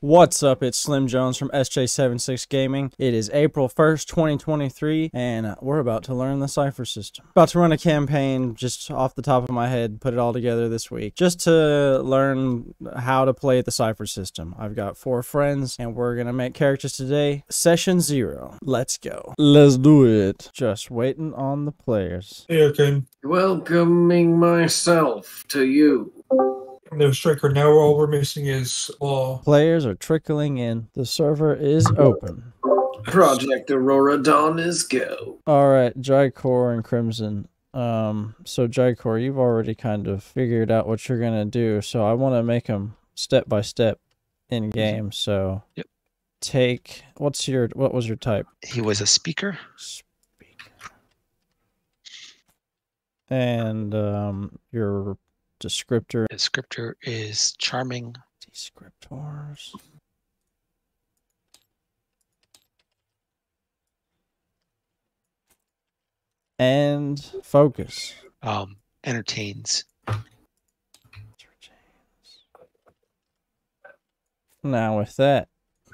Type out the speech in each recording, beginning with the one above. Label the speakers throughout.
Speaker 1: What's up? It's Slim Jones from SJ76 Gaming. It is April 1st, 2023, and we're about to learn the Cypher system. About to run a campaign just off the top of my head, put it all together this week, just to learn how to play the Cypher system. I've got four friends, and we're gonna make characters today. Session zero. Let's go. Let's do it. Just waiting on the players.
Speaker 2: Hey, okay.
Speaker 3: Welcoming myself to you.
Speaker 2: No striker. Now all we're missing is law.
Speaker 1: Players are trickling in. The server is open.
Speaker 3: Project Aurora Dawn is go.
Speaker 1: All right, Jykor and Crimson. Um, so Jykor, you've already kind of figured out what you're gonna do. So I want to make them step by step in game. So
Speaker 4: Yep.
Speaker 1: take what's your what was your type?
Speaker 4: He was a speaker.
Speaker 1: Speak. And um, your descriptor.
Speaker 4: His scripture is charming.
Speaker 1: Descriptors. And focus.
Speaker 4: Um, entertains.
Speaker 1: Now with that,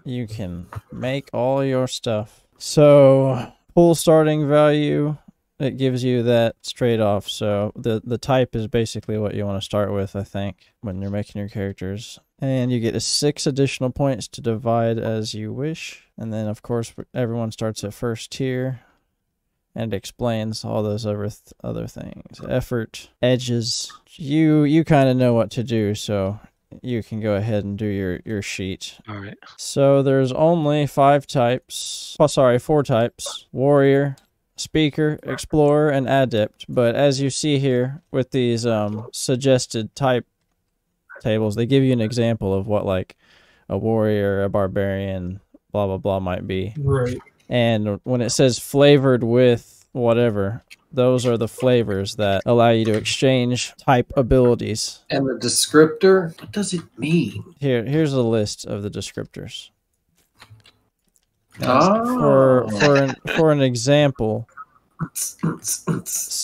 Speaker 1: you can make all your stuff. So pool starting value, it gives you that straight off. So the the type is basically what you want to start with, I think, when you're making your characters. And you get a six additional points to divide as you wish. And then of course everyone starts at first tier. And explains all those other th- other things. Effort, edges. You you kind of know what to do, so you can go ahead and do your your sheet.
Speaker 4: All right.
Speaker 1: So there's only five types. Oh, sorry, four types: warrior, speaker, explorer, and adept. But as you see here with these um suggested type tables, they give you an example of what like a warrior, a barbarian, blah blah blah might be.
Speaker 2: Right.
Speaker 1: And when it says flavored with whatever, those are the flavors that allow you to exchange type abilities.
Speaker 3: And the descriptor? What does it mean?
Speaker 1: Here, here's a list of the descriptors.
Speaker 3: Oh.
Speaker 1: For for an, for an example,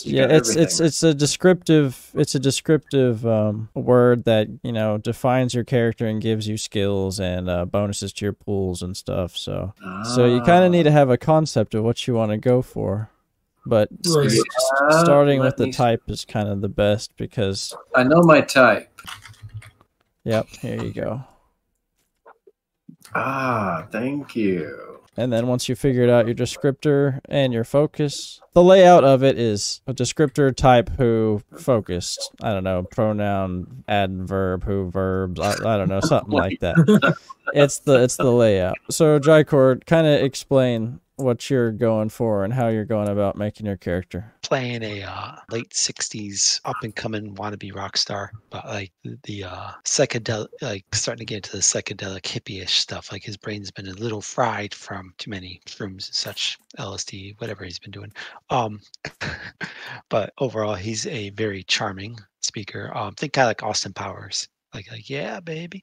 Speaker 1: yeah, it's it's it's a descriptive it's a descriptive um, word that you know defines your character and gives you skills and uh, bonuses to your pools and stuff. So so you kind of need to have a concept of what you want to go for, but
Speaker 2: Right.
Speaker 3: Yeah,
Speaker 1: starting with the
Speaker 3: me-
Speaker 1: type is kind of the best because
Speaker 3: I know my type.
Speaker 1: yep, here you go.
Speaker 3: Ah, thank you.
Speaker 1: And then once you figured out your descriptor and your focus, the layout of it is a descriptor type who focused. I don't know, pronoun adverb who verbs. I, I don't know, something like that. It's the it's the layout. So Jykor, kind of explain what you're going for and how you're going about making your character.
Speaker 4: Playing a uh, late '60s up and coming wannabe rock star, but like the, uh, psychedelic, like starting to get into the psychedelic hippie-ish stuff. Like his brain's been a little fried from too many shrooms, and such LSD, whatever he's been doing. Um, but overall, he's a very charming speaker. Um, think kind of like Austin Powers. Like, like yeah, baby.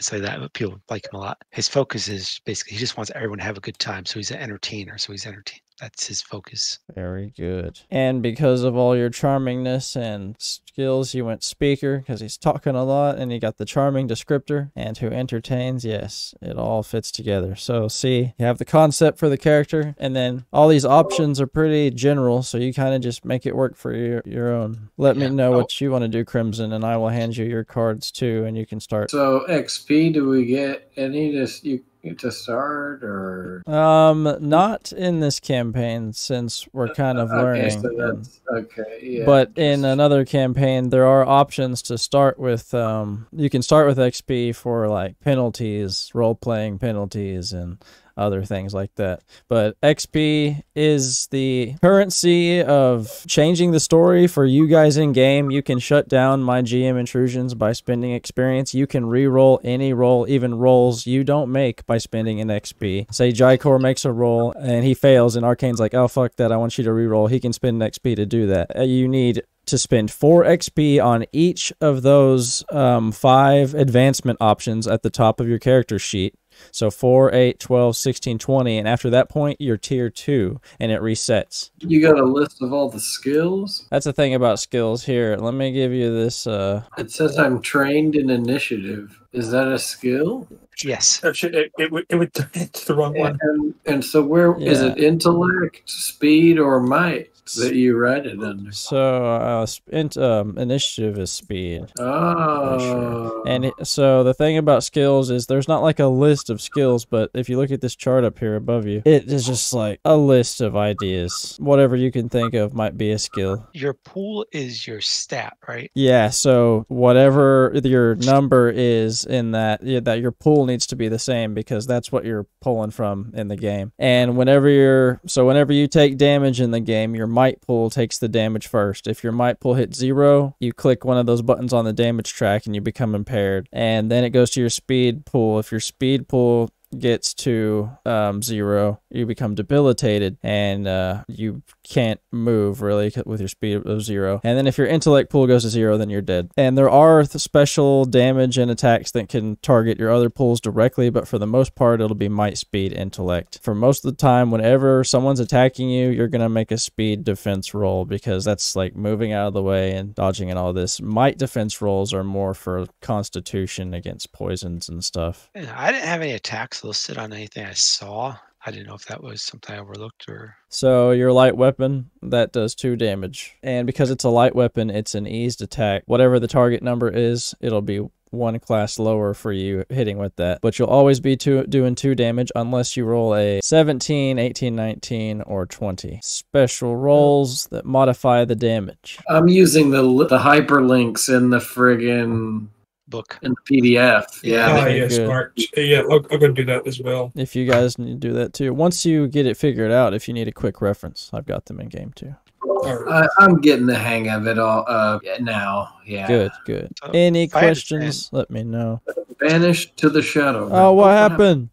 Speaker 4: So that people like him a lot. His focus is basically he just wants everyone to have a good time. So he's an entertainer. So he's entertain. That's his focus.
Speaker 1: Very good. And because of all your charmingness and skills, you went speaker because he's talking a lot and you got the charming descriptor and who entertains. Yes, it all fits together. So, see, you have the concept for the character, and then all these options are pretty general, so you kind of just make it work for your, your own. Let me know
Speaker 4: Oh.
Speaker 1: what you want to do, Crimson, and I will hand you your cards too, and you can start.
Speaker 3: So XP, do we get any to you to start or?
Speaker 1: Um, not in this campaign since we're kind of learning.
Speaker 3: Okay, so okay. Yeah.
Speaker 1: But in another campaign, there are options to start with. Um, you can start with XP for like penalties, role playing penalties, and other things like that. But XP is the currency of changing the story for you guys in game. You can shut down my GM intrusions by spending experience. You can re-roll any roll, even rolls you don't make by spending an XP. Say Jykor makes a roll and he fails, and Arcane's like, "Oh fuck that! I want you to re-roll." He can spend an XP to do that. Uh, You need to spend 4 XP on each of those um, five advancement options at the top of your character sheet. So 4, 8, 12, 16, 20. And after that point, you're tier 2 and it resets.
Speaker 3: you got a list of all the skills.
Speaker 1: That's the thing about skills here. Let me give you this. Uh,
Speaker 3: It says I'm trained in initiative. Is that a skill?
Speaker 4: Yes.
Speaker 2: Actually, it, it, would- it would it's the wrong one.
Speaker 3: And, and so where is
Speaker 1: Yeah.
Speaker 3: it intellect, speed, or might that you write it under?
Speaker 1: So, uh, sp- int- um, initiative is speed.
Speaker 3: Oh.
Speaker 1: And it, so the thing about skills is there's not like a list of skills, but if you look at this chart up here above you, it is just like a list of ideas. Whatever you can think of might be a skill.
Speaker 4: Your pool is your stat, right?
Speaker 1: Yeah, so whatever your number is in that yeah, that your pool needs to be the same because that's what you're pulling from in the game. And whenever you're so whenever you take damage in the game, your might pool takes the damage first. If your might pool hits 0, you click one of those buttons on the damage track and you become impaired. And then it goes to your speed pool. If your speed pool gets to um, zero, you become debilitated and uh, you can't move really with your speed of zero. And then if your intellect pool goes to zero, then you're dead. And there are special damage and attacks that can target your other pools directly, but for the most part, it'll be might, speed, intellect. For most of the time, whenever someone's attacking you, you're gonna make a speed defense roll because that's like moving out of the way and dodging and all this. Might defense rolls are more for constitution against poisons and stuff.
Speaker 4: I didn't have any attacks listed on anything I saw. I didn't know if that was something I overlooked or.
Speaker 1: So your light weapon that does two damage, and because it's a light weapon, it's an eased attack. Whatever the target number is, it'll be one class lower for you hitting with that. But you'll always be two, doing two damage unless you roll a 17, 18, 19, or 20. Special rolls that modify the damage.
Speaker 3: I'm using the the hyperlinks in the friggin'
Speaker 4: Book.
Speaker 3: in the PDF.
Speaker 4: Yeah,
Speaker 2: oh,
Speaker 1: okay,
Speaker 2: yeah,
Speaker 1: good.
Speaker 2: smart. Yeah, I'll, I'll go and do that as well.
Speaker 1: If you guys need to do that too. Once you get it figured out, if you need a quick reference, I've got them in game too.
Speaker 2: All right.
Speaker 3: I, I'm getting the hang of it all uh, now. Yeah.
Speaker 1: Good, good.
Speaker 4: So,
Speaker 1: Any
Speaker 4: if I had to
Speaker 1: questions? Let me know.
Speaker 3: Banished to the shadow.
Speaker 1: Oh, what happened?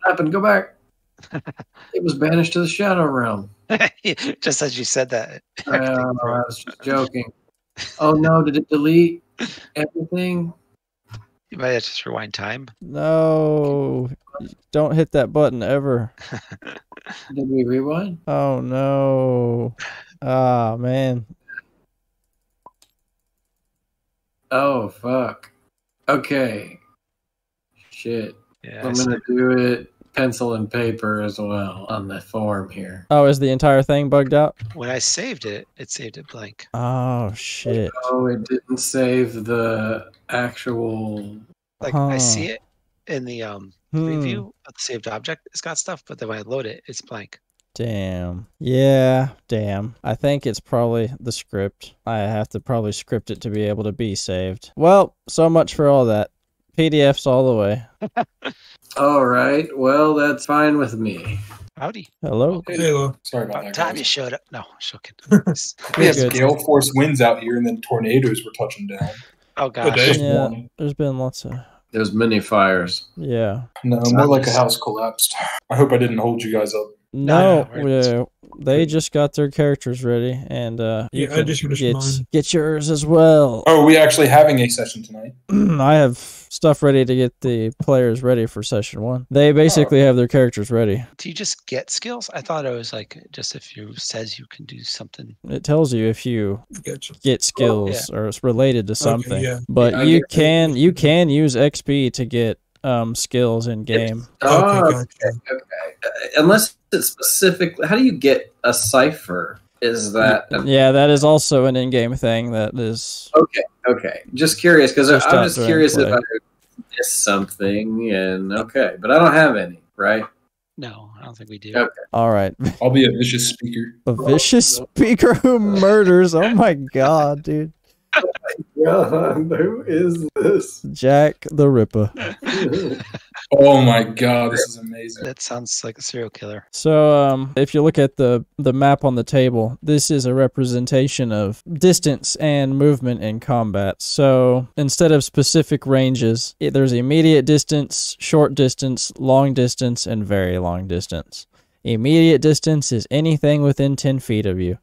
Speaker 3: What happened? Go back. it was banished to the shadow realm.
Speaker 4: Just as you said that.
Speaker 3: Uh, I was just joking. Oh no! Did it delete everything?
Speaker 4: You might have to just rewind time.
Speaker 1: No, don't hit that button ever.
Speaker 3: Did we rewind?
Speaker 1: Oh no. Ah man.
Speaker 3: Oh fuck. Okay. Shit.
Speaker 4: Yeah. I
Speaker 3: I'm
Speaker 4: see.
Speaker 3: gonna do it pencil and paper as well on the form here.
Speaker 1: Oh, is the entire thing bugged out?
Speaker 4: When I saved it, it saved it blank.
Speaker 1: Oh shit.
Speaker 3: Oh, it didn't save the actual.
Speaker 4: Like I see it in the um
Speaker 1: Hmm.
Speaker 4: preview of the saved object. It's got stuff, but then when I load it, it's blank.
Speaker 1: Damn. Yeah, damn. I think it's probably the script. I have to probably script it to be able to be saved. Well, so much for all that. PDFs all the way.
Speaker 3: All right. Well, that's fine with me.
Speaker 4: Howdy.
Speaker 1: Hello.
Speaker 2: Hello.
Speaker 5: Sorry about
Speaker 4: About
Speaker 5: that.
Speaker 4: time you showed up. No, joking.
Speaker 5: We have
Speaker 1: Good.
Speaker 5: gale force winds out here, and then tornadoes were touching down.
Speaker 4: oh gosh.
Speaker 2: day.
Speaker 1: Yeah.
Speaker 5: one.
Speaker 1: There's been lots of
Speaker 3: There's many fires.
Speaker 1: yeah.
Speaker 5: No, more like a house collapsed. I hope I didn't hold you guys up.
Speaker 1: No,
Speaker 4: no, we're-
Speaker 1: they just got their characters ready, and uh, you
Speaker 2: I
Speaker 1: can
Speaker 2: just
Speaker 1: get
Speaker 2: mine.
Speaker 1: get yours as well.
Speaker 5: Oh, are we actually having a session tonight?
Speaker 1: I have stuff ready to get the players ready for session one. They basically have their characters ready.
Speaker 4: Do you just get skills? I thought it was like just if you says you can do something.
Speaker 1: It tells you if you
Speaker 2: Gotcha.
Speaker 1: get skills or it's related to something.
Speaker 2: yeah.
Speaker 1: But
Speaker 3: Yeah,
Speaker 1: you can you can use XP to get um skills in game.
Speaker 3: Oh,
Speaker 2: Okay, gotcha.
Speaker 3: Uh, unless it's specific. How do you get a cypher? Is that
Speaker 1: Yeah, that is also an in-game thing that is
Speaker 3: okay? Okay, just curious because I'm just curious if I missed something. And okay, but I don't have any. Right?
Speaker 4: No, I don't think we do.
Speaker 3: Okay.
Speaker 1: all right.
Speaker 5: I'll be a vicious speaker.
Speaker 1: A vicious speaker who murders. Oh my god, dude.
Speaker 3: God, who is this?
Speaker 1: Jack the Ripper.
Speaker 5: Oh my god, this is amazing.
Speaker 4: That sounds like a serial killer.
Speaker 1: So, um, if you look at the the map on the table, this is a representation of distance and movement in combat. So, instead of specific ranges, it, there's immediate distance, short distance, long distance, and very long distance. Immediate distance is anything within 10 feet of you.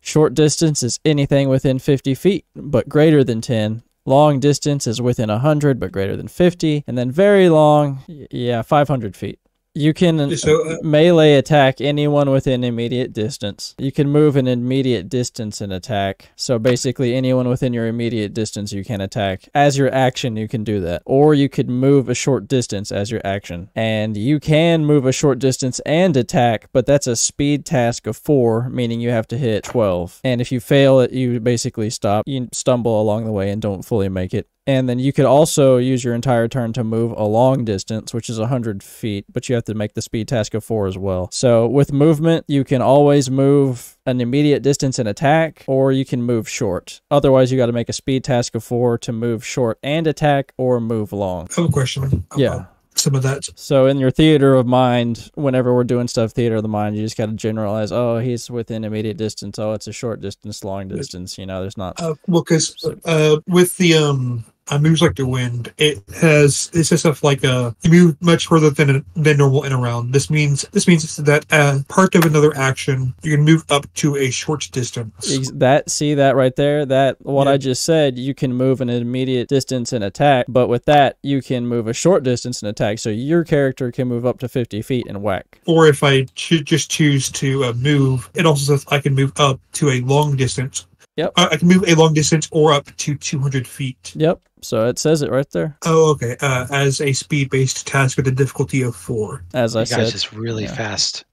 Speaker 1: Short distance is anything within 50 feet, but greater than 10. Long distance is within 100, but greater than 50. And then very long, yeah, 500 feet. You can
Speaker 2: So, uh,
Speaker 1: melee attack anyone within immediate distance. You can move an immediate distance and attack. So basically, anyone within your immediate distance you can attack. As your action, you can do that. Or you could move a short distance as your action. And you can move a short distance and attack, but that's a speed task of four, meaning you have to hit 12. And if you fail it, you basically stop. You stumble along the way and don't fully make it. And then you could also use your entire turn to move a long distance, which is 100 feet, but you have to make the speed task of four as well. So with movement, you can always move an immediate distance and attack, or you can move short. Otherwise, you got to make a speed task of four to move short and attack, or move long.
Speaker 2: I have a question.
Speaker 1: Yeah.
Speaker 2: Some of that.
Speaker 1: So in your theater of mind, whenever we're doing stuff theater of the mind, you just got to generalize. Oh, he's within immediate distance. Oh, it's a short distance, long distance. You know, there's not.
Speaker 2: Uh, well, because uh, with the um, uh, moves like the wind, it has it says stuff like uh, you move much further than than normal in a round. This means this means that uh, part of another action you can move up to a short distance.
Speaker 1: That see that right there. That what
Speaker 2: Yeah.
Speaker 1: I just said. You can move an immediate distance and attack, but with that, you can move a short distance and attack. So your character can move up to 50 feet and whack.
Speaker 2: Or if I cho- just choose to uh, move, it also says I can move up to a long distance.
Speaker 1: Yep.
Speaker 2: Uh, I can move a long distance or up to 200 feet.
Speaker 1: Yep. So it says it right there,
Speaker 2: Oh, okay. Uh, as a speed-based task with a difficulty of four.
Speaker 1: as I
Speaker 4: You guys
Speaker 1: said.
Speaker 4: just really
Speaker 1: yeah.
Speaker 4: fast.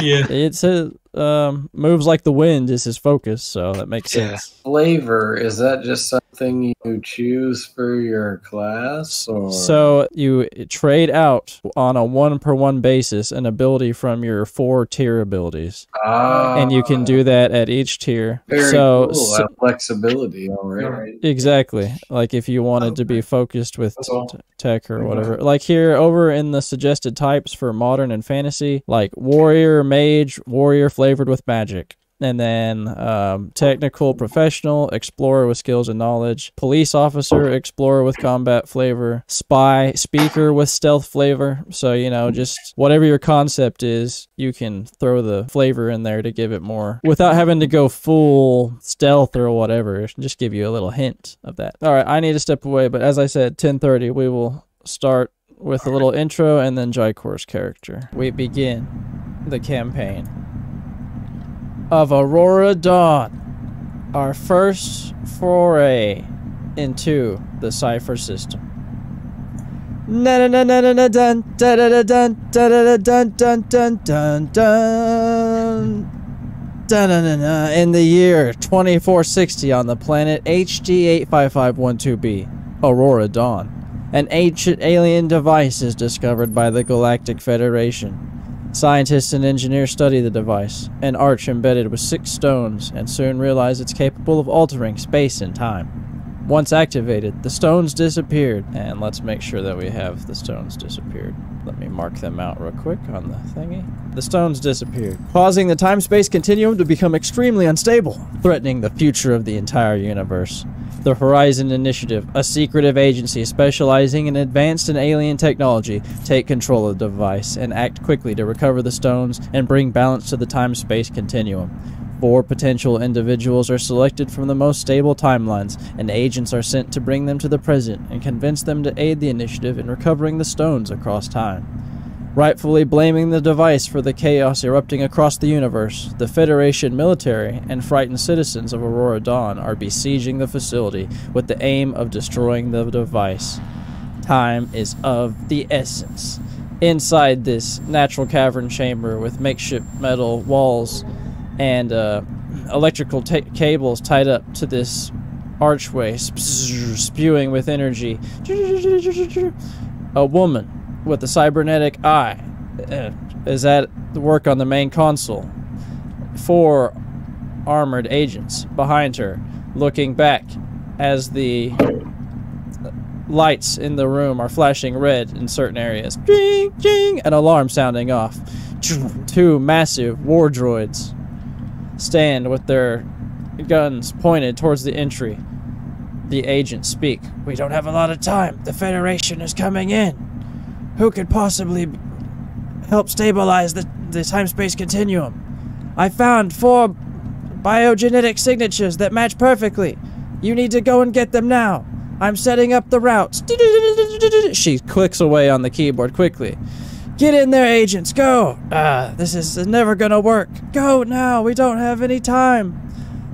Speaker 2: Yeah.
Speaker 1: It says um, moves like the wind is his focus, so that makes
Speaker 4: Yeah.
Speaker 1: sense.
Speaker 3: Flavor is that just something you choose for your class, or
Speaker 1: So you trade out on a one per one basis an ability from your four tier abilities,
Speaker 3: ah,
Speaker 1: and you can do that at each tier.
Speaker 3: Very
Speaker 1: so,
Speaker 3: cool.
Speaker 1: so-
Speaker 3: that flexibility. All right.
Speaker 1: exactly, like if you wanted to be focused with t- tech or whatever, like here over in the suggested types for modern and fantasy, like warrior, mage, warrior flavored with magic. And then um, technical professional, explorer with skills and knowledge, police officer, explorer with combat flavor, spy, speaker with stealth flavor. So, you know, just whatever your concept is, you can throw the flavor in there to give it more without having to go full stealth or whatever. Just give you a little hint of that. All right, I need to step away, but as I said, 10:30 we will start with a little intro and then Jykor's character. We begin the campaign of Aurora Dawn, our first foray into the Cypher system. In the year 2460 on the planet HD 85512b, Aurora Dawn, an ancient alien device is discovered by the Galactic Federation. Scientists and engineers study the device, an arch embedded with six stones, and soon realize it's capable of altering space and time. Once activated, the stones disappeared, and let's make sure that we have the stones disappeared. Let me mark them out real quick on the thingy. The stones disappeared, causing the time space continuum to become extremely unstable, threatening the future of the entire universe. The Horizon Initiative, a secretive agency specializing in advanced and alien technology, take control of the device and act quickly to recover the stones and bring balance to the time space continuum. Four potential individuals are selected from the most stable timelines, and agents are sent to bring them to the present and convince them to aid the initiative in recovering the stones across time. Rightfully blaming the device for the chaos erupting across the universe, the Federation military and frightened citizens of Aurora Dawn are besieging the facility with the aim of destroying the device. Time is of the essence. Inside this natural cavern chamber with makeshift metal walls and uh, electrical cables tied up to this archway, sp- spewing with energy. A woman with the cybernetic eye uh, is at the work on the main console. Four armored agents behind her, looking back as the lights in the room are flashing red in certain areas. Ding, ding, an alarm sounding off. Two massive war droids stand with their guns pointed towards the entry. The agents speak. We don't have a lot of time. The Federation is coming in. Who could possibly help stabilize the, the time space continuum? I found four biogenetic signatures that match perfectly. You need to go and get them now. I'm setting up the routes. She clicks away on the keyboard quickly. Get in there, agents. Go. Ah, this is never gonna work. Go now. We don't have any time.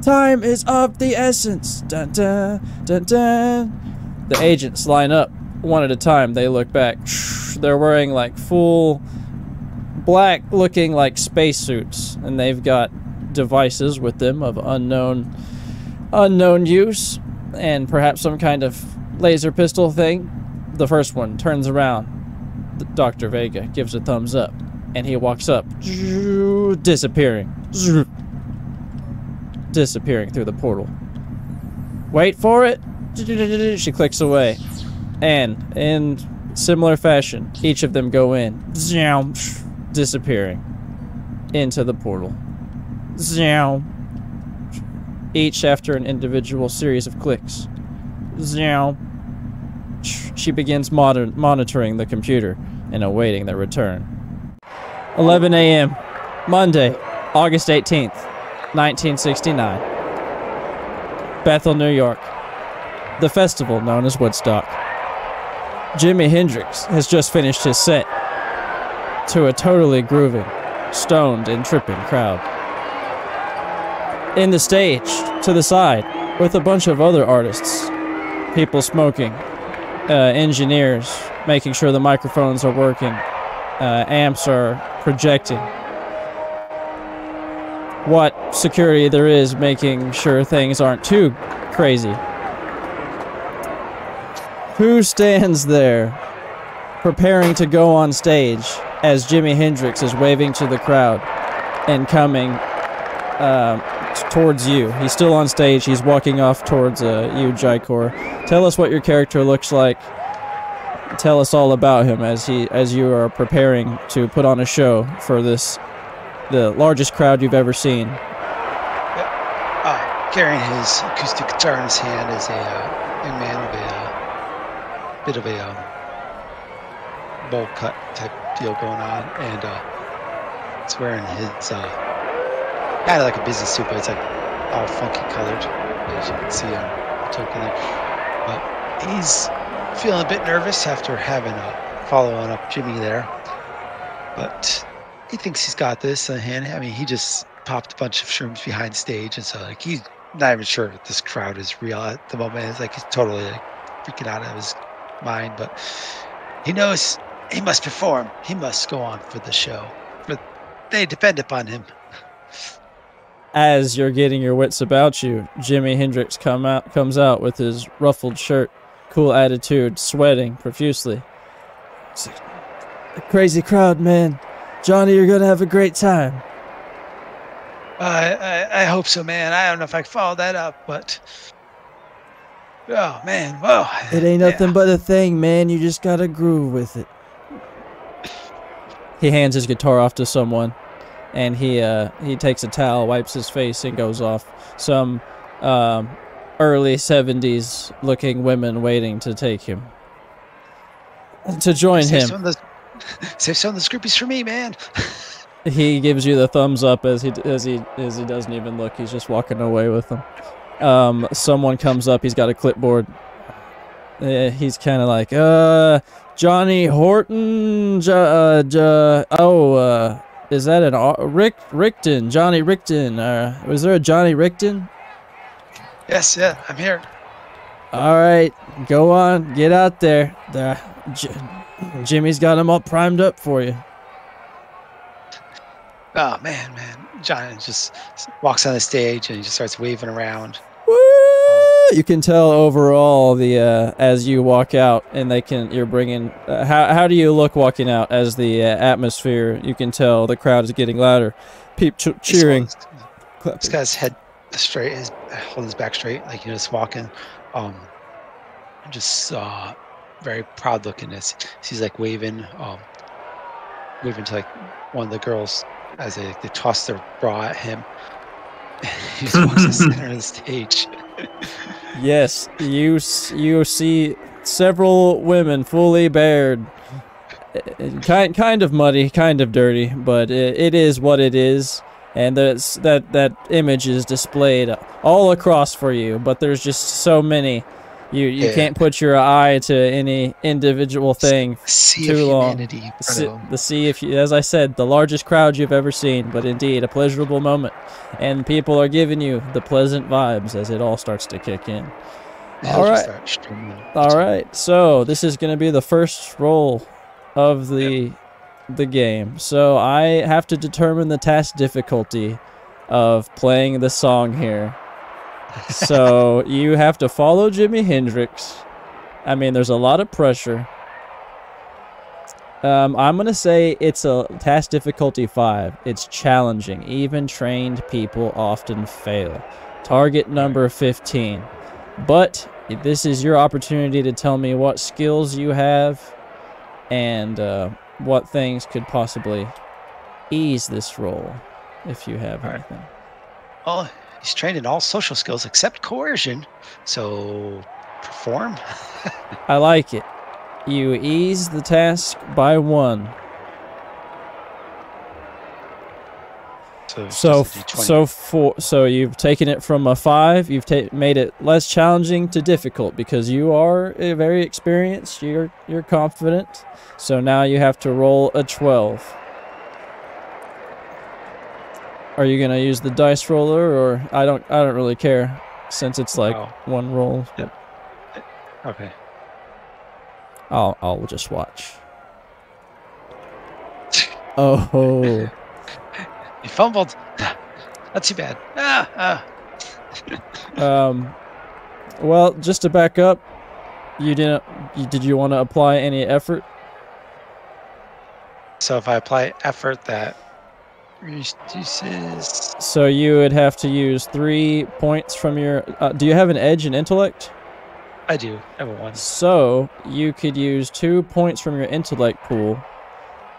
Speaker 1: Time is of the essence. Dun dun dun dun. The agents line up one at a time. They look back. They're wearing like full black looking like spacesuits and they've got devices with them of unknown unknown use and perhaps some kind of laser pistol thing. The first one turns around. Dr. Vega gives a thumbs up and he walks up, disappearing. Disappearing through the portal. Wait for it. She clicks away. And in similar fashion, each of them go in, disappearing into the portal. Each after an individual series of clicks. She begins moder- monitoring the computer and awaiting their return. 11 a.m. Monday, August 18th, 1969. Bethel, New York. The festival known as Woodstock. Jimi Hendrix has just finished his set to a totally grooving, stoned, and tripping crowd. In the stage, to the side, with a bunch of other artists, people smoking, uh, engineers making sure the microphones are working, uh, amps are projecting. What security there is making sure things aren't too crazy. Who stands there preparing to go on stage as Jimi Hendrix is waving to the crowd and coming um, t- towards you? He's still on stage. He's walking off towards uh, you, Jykor. Tell us what your character looks like. Tell us all about him as he as you are preparing to put on a show for this the largest crowd you've ever seen.
Speaker 4: Uh, carrying his acoustic guitar in his hand is a uh, young man with a uh, bit of a um, bowl cut type deal going on, and uh, he's wearing his uh, kind of like a business suit, but it's like all funky colored, as you can see on the token there. But he's feeling a bit nervous after having a following up Jimi there, but he thinks he's got this in hand. I mean, he just popped a bunch of shrooms behind stage, and so like he's not even sure if this crowd is real at the moment. It's like he's totally like freaking out of his mind, but he knows he must perform. He must go on for the show. But they depend upon him.
Speaker 1: As you're getting your wits about you, Jimi Hendrix come out comes out with his ruffled shirt, cool attitude, sweating profusely. A crazy crowd, man. Johnny, you're gonna have a great time.
Speaker 4: I, I I hope so, man. I don't know if I can follow that up, but oh man, whoa!
Speaker 1: It ain't nothing but a thing, man. You just gotta groove with it. He hands his guitar off to someone, and he uh, he takes a towel, wipes his face, and goes off. Some um, early '70s looking women waiting to take him to join
Speaker 4: Save
Speaker 1: him.
Speaker 4: Some the, save some of the scoopies for me, man.
Speaker 1: He gives you the thumbs up as he as he as he doesn't even look. He's just walking away with them. Um, someone comes up. He's got a clipboard. Uh, he's kind of like, uh, Johnny Horton. Jo- uh, jo- oh, uh, is that an Au- Rick Rickton? Johnny Rickton. Uh, was there a Johnny Rickton?
Speaker 4: yes, yeah, I'm here.
Speaker 1: All right, go on, get out there. The, J- Jimi's got him all primed up for you.
Speaker 4: Oh man, man. John just walks on the stage and he just starts waving around.
Speaker 1: You can tell overall the uh, as you walk out, and they can. You're bringing. Uh, how how do you look walking out as the uh, atmosphere? You can tell the crowd is getting louder. Peep ch- cheering.
Speaker 4: He's This guy's head straight, his holding his back straight, like you know, just walking. Um, just uh, very proud looking as he's like waving, um, waving to like one of the girls as they, they toss their bra at him. he just walks to the center of the stage.
Speaker 1: Yes, you you see several women fully bared. Uh, Kind kind of muddy, kind of dirty, but it, it is what it is. And that's that that image is displayed all across for you, but there's just so many You you
Speaker 4: Yeah.
Speaker 1: can't put your eye to any individual thing.
Speaker 4: Sea
Speaker 1: Too long.
Speaker 4: humanity in front
Speaker 1: Si- the sea, if you, as I said, the largest crowd you've ever seen, but indeed a pleasurable moment, and people are giving you the pleasant vibes as it all starts to kick in. All right. All right, so this is going to be the first roll of the the game. So I have to determine the task difficulty of playing the song here. So you have to follow Jimi Hendrix. I mean, there's a lot of pressure. Um, I'm gonna say it's a task difficulty five. It's challenging. Even trained people often fail. Target number 15. But this is your opportunity to tell me what skills you have and uh, what things could possibly ease this role if you have
Speaker 4: Alright.
Speaker 1: anything.
Speaker 4: Well, he's trained in all social skills except coercion. So perform.
Speaker 1: I like it. You ease the task by one.
Speaker 4: So
Speaker 1: So,
Speaker 4: just a
Speaker 1: f-
Speaker 4: D20.
Speaker 1: so for so you've taken it from a five. You've ta- made it less challenging to difficult because you are uh, very experienced. You're you're confident. So now you have to roll a twelve. Are you gonna use the dice roller, or I don't? I don't really care, since it's like
Speaker 4: Oh.
Speaker 1: one roll.
Speaker 4: okay.
Speaker 1: I'll I'll just watch. Oh,
Speaker 4: You fumbled. Not too bad. Ah, ah.
Speaker 1: um, well, just to back up, you didn't. You, did you want to apply any effort?
Speaker 4: So if I apply effort, that reduces.
Speaker 1: So you would have to use three points from your. Uh, do you have an edge in intellect?
Speaker 4: I do. I have a one.
Speaker 1: So you could use two points from your intellect pool,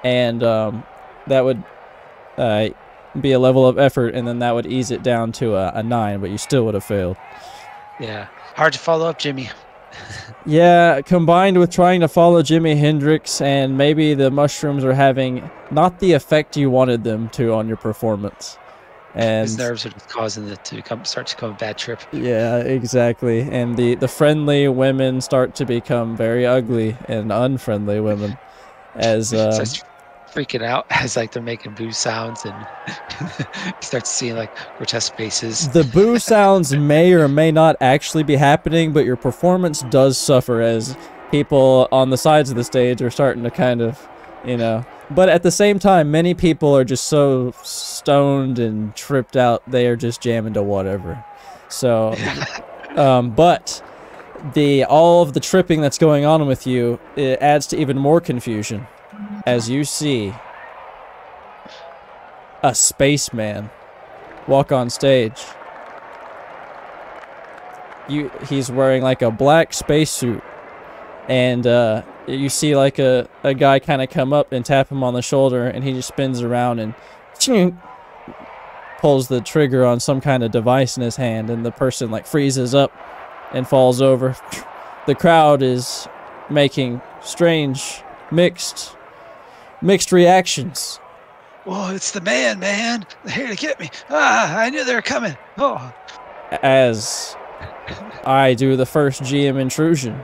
Speaker 1: and um, that would uh, be a level of effort, and then that would ease it down to a, a nine. But you still would have failed.
Speaker 4: Yeah. Hard to follow up, Jimi.
Speaker 1: Yeah, combined with trying to follow Jimi Hendrix, and maybe the mushrooms are having not the effect you wanted them to on your performance. And
Speaker 4: His nerves are just causing it to become start to become a bad trip.
Speaker 1: Yeah, exactly. And the, the friendly women start to become very ugly and unfriendly women as
Speaker 4: starts freaking out as like they're making boo sounds and starts seeing like grotesque faces.
Speaker 1: the boo sounds may or may not actually be happening, but your performance does suffer as people on the sides of the stage are starting to kind of, you know. But at the same time, many people are just so stoned and tripped out, they are just jamming to whatever. So, um, but the all of the tripping that's going on with you it adds to even more confusion as you see a spaceman walk on stage. You he's wearing like a black spacesuit and uh you see like a, a guy kind of come up and tap him on the shoulder and he just spins around and pulls the trigger on some kind of device in his hand and the person like freezes up and falls over. The crowd is making strange mixed mixed reactions.
Speaker 4: Whoa, it's the man, man! They're here to get me. Ah, I knew they were coming. Oh,
Speaker 1: as I do the first GM intrusion.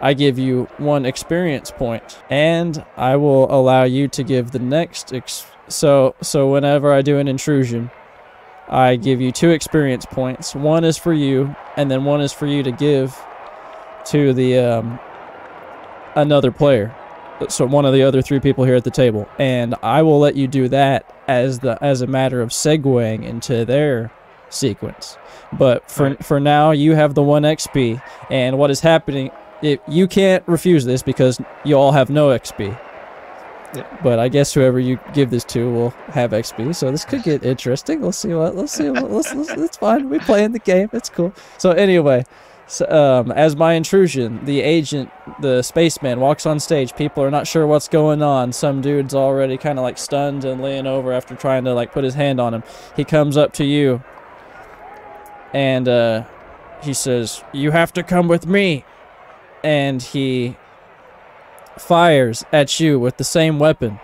Speaker 1: I give you one experience point, and I will allow you to give the next. Ex- so, so whenever I do an intrusion, I give you two experience points. One is for you, and then one is for you to give to the um, another player. So one of the other three people here at the table, and I will let you do that as the as a matter of segueing into their sequence. But for for now, you have the one XP, and what is happening? It, you can't refuse this because you all have no XP.
Speaker 4: Yep.
Speaker 1: But I guess whoever you give this to will have XP, so this could get interesting. Let's see what. Let's see. What, let's, let's. It's fine. We play in the game. It's cool. So anyway, so, um, as my intrusion, the agent, the spaceman, walks on stage. People are not sure what's going on. Some dude's already kind of like stunned and laying over after trying to like put his hand on him. He comes up to you and uh, he says, "You have to come with me." And he fires at you with the same weapon,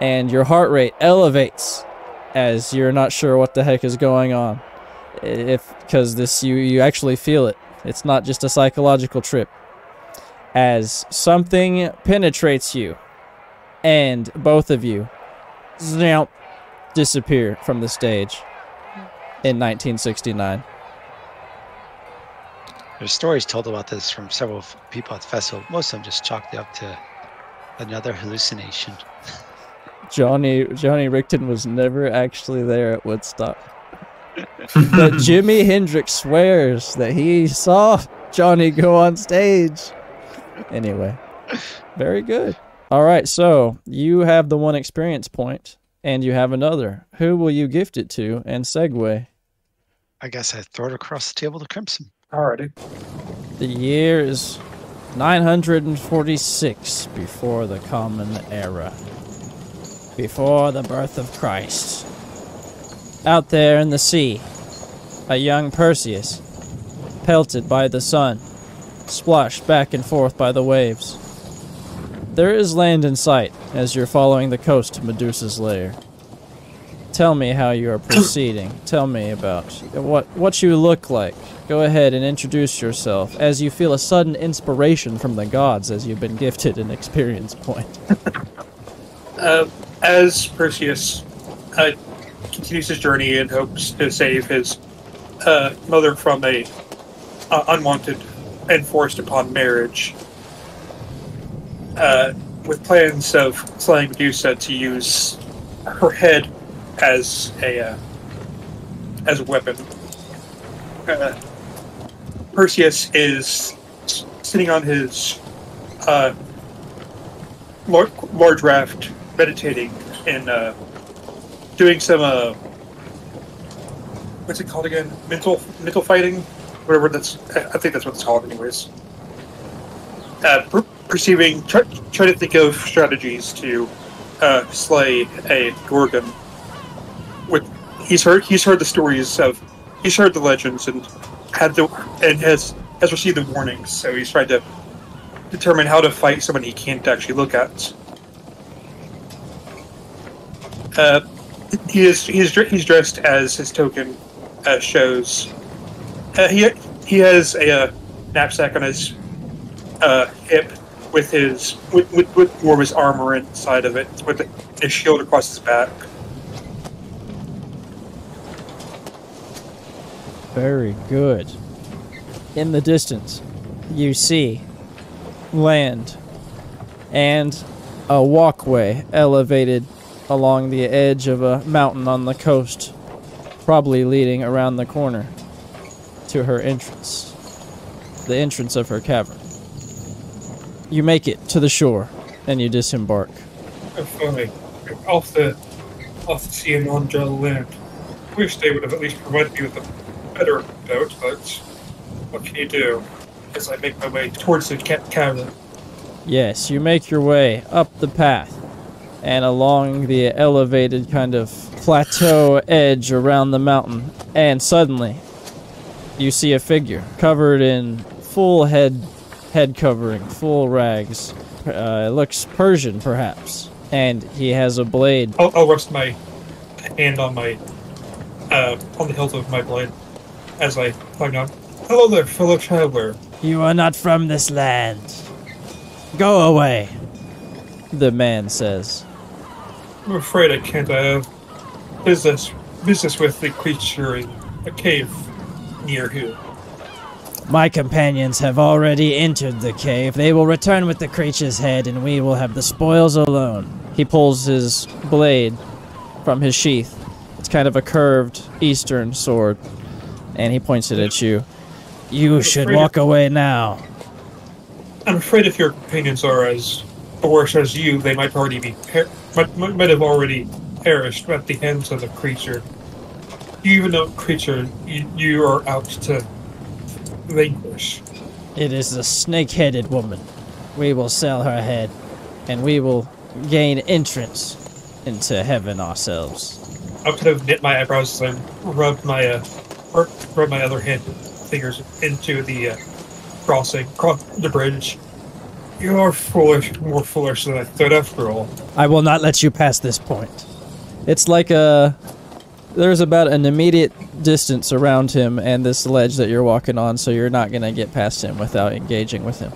Speaker 1: and your heart rate elevates as you're not sure what the heck is going on. If because this you you actually feel it It's not just a psychological trip. As something penetrates you, and both of you snap, disappear from the stage in 1969.
Speaker 4: There's stories told about this from several people at the festival. Most of them just chalked it up to another hallucination.
Speaker 1: Johnny Johnny Rickton was never actually there at Woodstock. But Jimi Hendrix swears that he saw Johnny go on stage. Anyway, very good. All right, so you have the one experience point, and you have another. Who will you gift it to and segue?
Speaker 4: I guess I throw it across the table to Crimson.
Speaker 2: Alrighty.
Speaker 1: The year is 946 before the Common Era, before the birth of Christ. Out there in the sea, a young Perseus, pelted by the sun, splashed back and forth by the waves. There is land in sight as you're following the coast to Medusa's lair. Tell me how you are proceeding. Tell me about what what you look like. Go ahead and introduce yourself as you feel a sudden inspiration from the gods as you've been gifted an experience point.
Speaker 2: Uh, as Perseus uh, continues his journey and hopes to save his uh, mother from a uh, unwanted and forced upon marriage, uh, with plans of slaying Medusa to use her head as a uh, as a weapon. Uh, Perseus is sitting on his uh, large raft, meditating uh, doing some uh, what's it called again? Mental mental fighting, whatever that's. I think that's what it's called, anyways. Uh, per- perceiving, try, try to think of strategies to uh, slay a gorgon. With he's heard he's heard the stories of he's heard the legends and had the and has has received the warnings. So he's tried to determine how to fight someone he can't actually look at. Uh, he is he's he's dressed as his token uh, shows. Uh, he he has a, uh knapsack on his uh, hip with his with, with, with more of his armor inside of it, with a, a shield across his back.
Speaker 1: Very good. In the distance, you see land and a walkway elevated along the edge of a mountain on the coast, probably leading around the corner to her entrance, the entrance of her cavern. You make it to the shore and you disembark.
Speaker 2: Oh. Off the off the sea and on dry land. Wish they would have at least provided me with a better boat, but what can you do? As I make my way towards the cavern.
Speaker 1: Yes, you make your way up the path and along the elevated kind of plateau edge around the mountain, and suddenly you see a figure covered in full head head covering, full rags. Uh, it looks Persian, perhaps, and he has a blade.
Speaker 2: I'll, I'll rest my hand on my uh, on the hilt of my blade as I climb down. Hello there, fellow traveler.
Speaker 1: You are not from this land. Go away. The man says.
Speaker 2: I'm afraid I can't. I have business business with the creature in a cave near here.
Speaker 1: My companions have already entered the cave. They will return with the creature's head, and we will have the spoils alone. He pulls his blade from his sheath. It's kind of a curved eastern sword, and he points it at you. You should walk away now.
Speaker 2: I'm afraid if your companions are as worse as you, they might already be per- might, might have already perished at the hands of the creature. You even know creature you, you are out to vanquish.
Speaker 1: It is the snake headed woman. We will sell her head, and we will gain entrance into heaven ourselves.
Speaker 2: I could have knit my eyebrows and rubbed my uh, or rub my other hand fingers into the uh, crossing, cross the bridge. You are foolish, more foolish than I thought after all.
Speaker 1: I will not let you pass this point. It's like a there's about an immediate distance around him and this ledge that you're walking on, so you're not gonna get past him without engaging with him.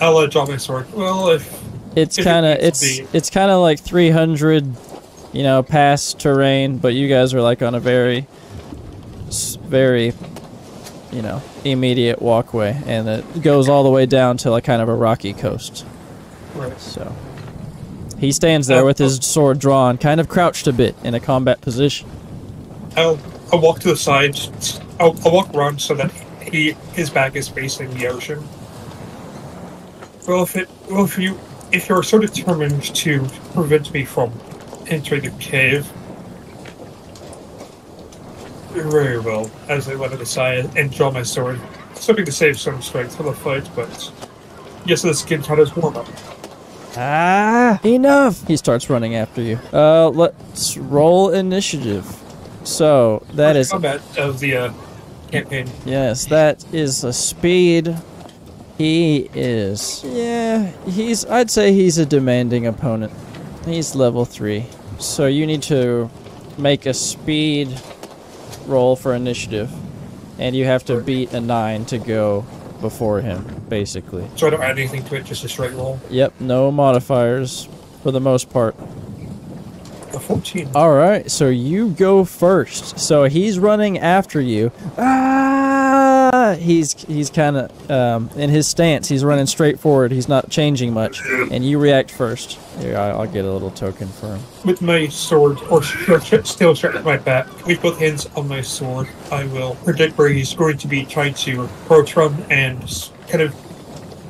Speaker 2: I'll uh, draw my sword. Well, if
Speaker 1: It's kind of it's
Speaker 2: be.
Speaker 1: it's kind of like 300, you know, past terrain, but you guys are like on a very, very, you know, immediate walkway, and it goes all the way down to like kind of a rocky coast.
Speaker 2: right,
Speaker 1: So he stands there with his oh. sword drawn, kind of crouched a bit in a combat position.
Speaker 2: I'll I'll walk to the side. I'll, I'll walk around so that he his back is facing the ocean. Well, if it well if you if you're so determined to prevent me from entering the cave, very well. As I went to the side and draw my sword, hoping to save some strength for the fight, but yes, the skin tone is warm up.
Speaker 1: Ah, enough! He starts running after you. Uh, let's roll initiative. So that is
Speaker 2: combat of the uh, campaign.
Speaker 1: Yes, that is a speed. He is. Yeah, he's. I'd say he's a demanding opponent. He's level 3. So you need to make a speed roll for initiative. And you have to beat a 9 to go before him, basically.
Speaker 2: So I don't add anything to it, just a straight roll.
Speaker 1: Yep, no modifiers for the most part.
Speaker 2: A 14.
Speaker 1: All right, so you go first. So he's running after you. Ah! He's he's kind of um, in his stance. He's running straight forward. He's not changing much, and you react first. Here, I- I'll get a little token for him.
Speaker 2: With my sword, or or sh- still strapped to my back, with both hands on my sword, I will predict where he's going to be trying to approach from and kind of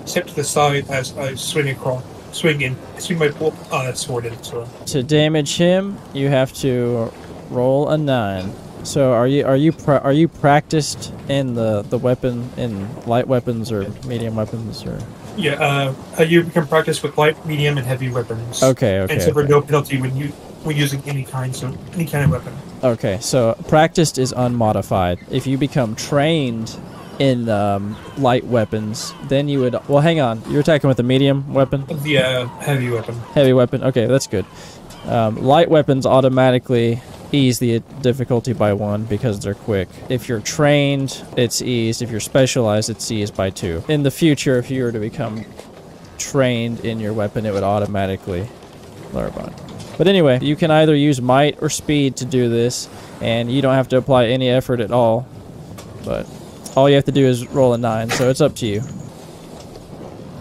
Speaker 2: step to the side as I swing across, swing in, swing my uh, sword into him.
Speaker 1: To damage him, you have to roll a nine. So are you are you are you practiced in the the weapon in light weapons or medium weapons or?
Speaker 2: Yeah, uh, uh, you can practice with light, medium, and heavy weapons.
Speaker 1: Okay, okay.
Speaker 2: and suffer
Speaker 1: okay.
Speaker 2: no penalty when you when using any kind of any kind of weapon.
Speaker 1: Okay, so practiced is unmodified. If you become trained in um, light weapons, then you would. Well, hang on. You're attacking with a medium weapon,
Speaker 2: The uh, heavy weapon.
Speaker 1: heavy weapon. Okay, that's good. Um, light weapons automatically ease the difficulty by one because they're quick. If you're trained, it's eased. If you're specialized, it's eased by two. In the future, if you were to become trained in your weapon, it would automatically. But anyway, you can either use might or speed to do this, and you don't have to apply any effort at all. But all you have to do is roll a nine, so it's up to you.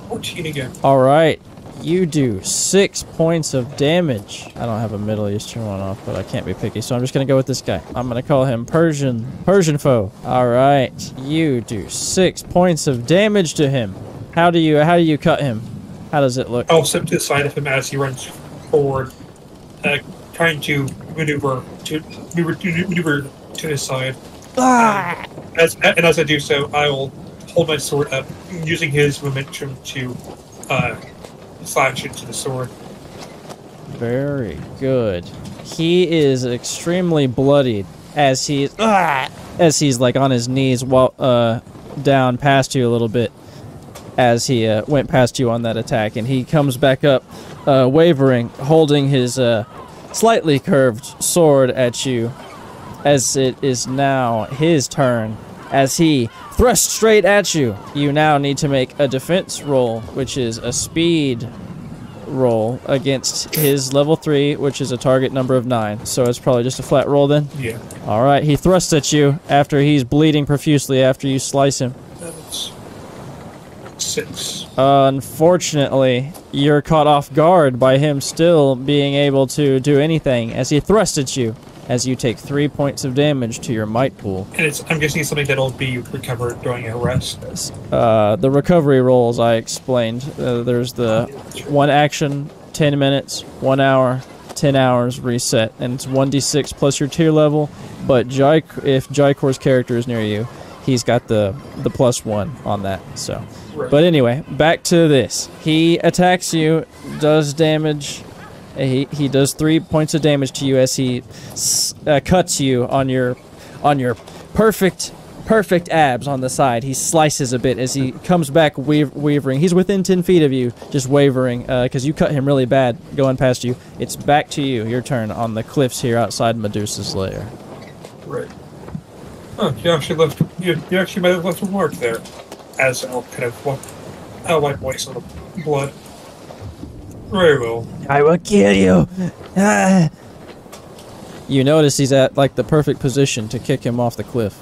Speaker 2: 14 again.
Speaker 1: All right, you do six points of damage. I don't have a Middle Eastern one off, but I can't be picky, so I'm just gonna go with this guy. I'm gonna call him Persian Persian foe. All right, you do six points of damage to him. How do you how do you cut him? How does it look?
Speaker 2: I'll step to the side of him as he runs forward, uh, trying to maneuver to maneuver to, maneuver to his side.
Speaker 1: Ah!
Speaker 2: As and as I do so, I will hold my sword up, using his momentum to uh, slash into the sword.
Speaker 1: Very good. He is extremely bloodied as he's ah, as he's like on his knees while uh down past you a little bit as he uh, went past you on that attack and he comes back up uh, wavering holding his uh, slightly curved sword at you as it is now his turn as he thrusts straight at you. You now need to make a defense roll which is a speed roll against his level 3 which is a target number of 9 so it's probably just a flat roll then?
Speaker 2: Yeah,
Speaker 1: all right he thrusts at you after he's bleeding profusely after you slice him.
Speaker 2: That's six.
Speaker 1: Unfortunately, you're caught off guard by him still being able to do anything as he thrusts at you, as you take three points of damage to your might pool.
Speaker 2: And it's I'm guessing it's something that'll be recovered during a rest.
Speaker 1: Uh, the recovery rolls I explained. Uh, there's the one action, 10 minutes, one hour, 10 hours reset, and it's 1d6 plus your tier level. But Jai, if Jykor's character is near you, he's got the the plus one on that. So.
Speaker 2: Right.
Speaker 1: But anyway, back to this. He attacks you, does damage. He he does three points of damage to you as he uh, cuts you on your on your perfect perfect abs on the side. He slices a bit as he comes back wav- wavering. He's within ten feet of you, just wavering because you cut him really bad going past you. It's back to you. Your turn on the cliffs here outside Medusa's lair.
Speaker 2: Right. Oh, you actually left. You, you actually might have left a mark there. As I'll kind of wipe, I'll wipe away some of the blood. Very well.
Speaker 1: I will kill you. Ah. You notice he's at like the perfect position to kick him off the cliff.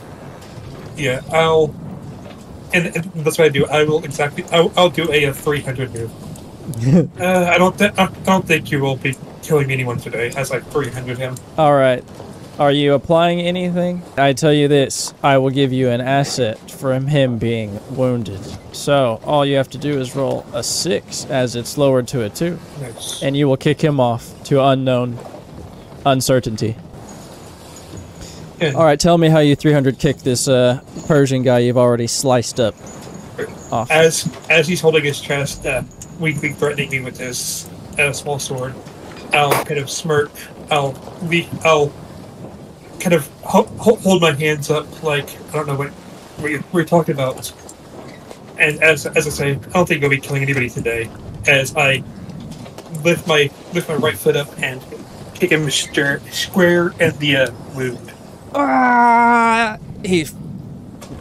Speaker 2: Yeah, I'll. And, and that's what I do. I will exactly. I'll, I'll do a, uh 300 move. uh, I don't. Th- I don't think you will be killing anyone today. As I 300 him.
Speaker 1: All right. Are you applying anything? I tell you this, I will give you an asset from him being wounded. So, all you have to do is roll a 6 as it's lowered to a 2,
Speaker 2: Nice.
Speaker 1: and you will kick him off to unknown uncertainty.
Speaker 2: And
Speaker 1: All right, tell me how you 300 kick this uh, Persian guy you've already sliced up off.
Speaker 2: as as he's holding his chest, uh, weakly threatening me with his uh, small sword, I'll kind of smirk. I'll le- I'll kind of ho- ho- hold my hands up like I don't know what we we're talking about. And as as I say, I don't think I'll be killing anybody today. As I lift my lift my right foot up and kick him square square in the uh, wound.
Speaker 1: Ah! He,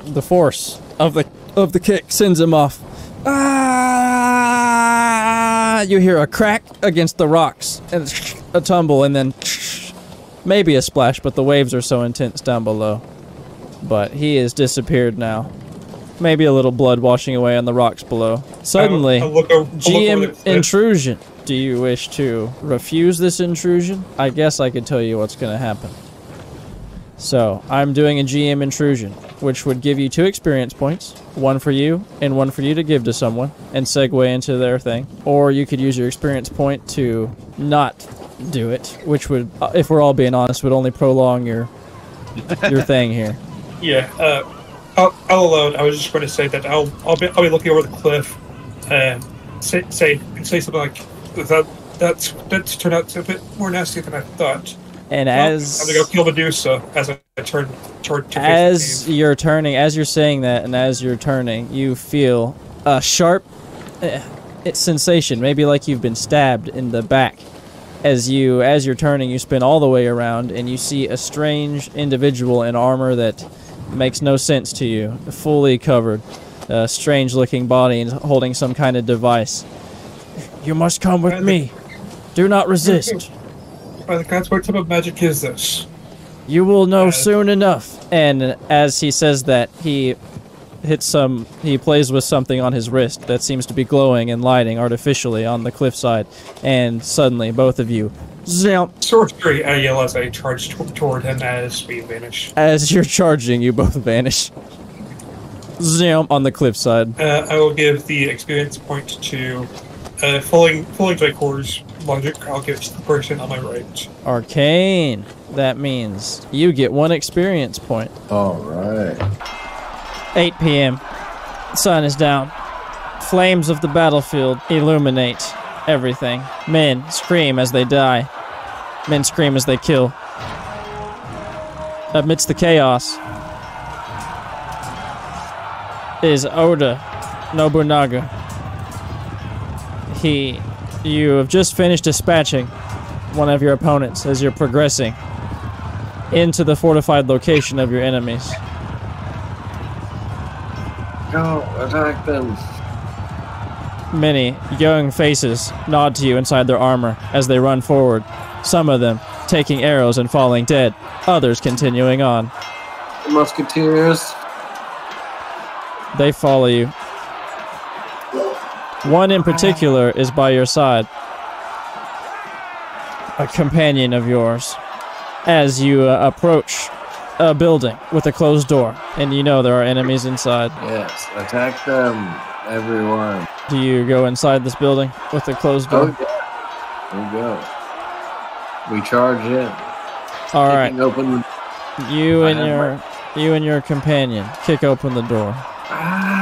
Speaker 1: the force of the of the kick sends him off. Ah! You hear a crack against the rocks and a tumble, and then maybe a splash, but the waves are so intense down below. But he has disappeared now. Maybe a little blood washing away on the rocks below. Suddenly,
Speaker 2: I'll over the
Speaker 1: GM intrusion. Do you wish to refuse this intrusion? I guess I could tell you what's going to happen. So, I'm doing a GM intrusion, which would give you two experience points, one for you and one for you to give to someone and segue into their thing. Or you could use your experience point to not do it, which would, uh, if we're all being honest, would only prolong your your thing here.
Speaker 2: Yeah, uh, I'll, I'll alone. I was just going to say that I'll I'll be I'll be looking over the cliff, and say say say something like that. That's that's turned out a bit more nasty than I thought.
Speaker 1: And as
Speaker 2: I'm gonna go kill Medusa as I turn toward to
Speaker 1: as you're turning, as you're saying that, and as you're turning, you feel a sharp it's sensation, maybe like you've been stabbed in the back. As you, as you're turning, you spin all the way around, and you see a strange individual in armor that makes no sense to you, fully covered, a strange-looking body, and holding some kind of device. You must come with me. Do not resist.
Speaker 2: By the gods, what type of magic is this?
Speaker 1: You will know soon enough. And as he says that, he hits some. He plays with something on his wrist that seems to be glowing and lighting artificially on the cliffside. And suddenly, both of you, zamp,
Speaker 2: Sorcery! I yell as I charge t- toward him as we vanish.
Speaker 1: as you're charging, you both vanish. Zamp on the cliffside.
Speaker 2: Uh, I will give the experience point to uh, falling falling to my quarters. Logic. I'll give to the person on my right.
Speaker 1: Arcane. That means you get one experience point.
Speaker 6: All right.
Speaker 1: 8 p.m. Sun is down. Flames of the battlefield illuminate everything. Men scream as they die. Men scream as they kill. Amidst the chaos is Oda Nobunaga. He, you have just finished dispatching one of your opponents as you're progressing into the fortified location of your enemies.
Speaker 3: Go attack them.
Speaker 1: Many young faces nod to you inside their armor as they run forward, some of them taking arrows and falling dead, others continuing on.
Speaker 3: The musketeers.
Speaker 1: They follow you. One in particular is by your side, a companion of yours. As you uh, approach a building with a closed door, and you know there are enemies inside.
Speaker 3: Yes, attack them, everyone.
Speaker 1: Do you go inside this building with a closed
Speaker 3: Oh
Speaker 1: door?
Speaker 3: yeah. We go. We charge in.
Speaker 1: All right.
Speaker 3: Open.
Speaker 1: You and your you and your companion kick open the door.
Speaker 3: Ah,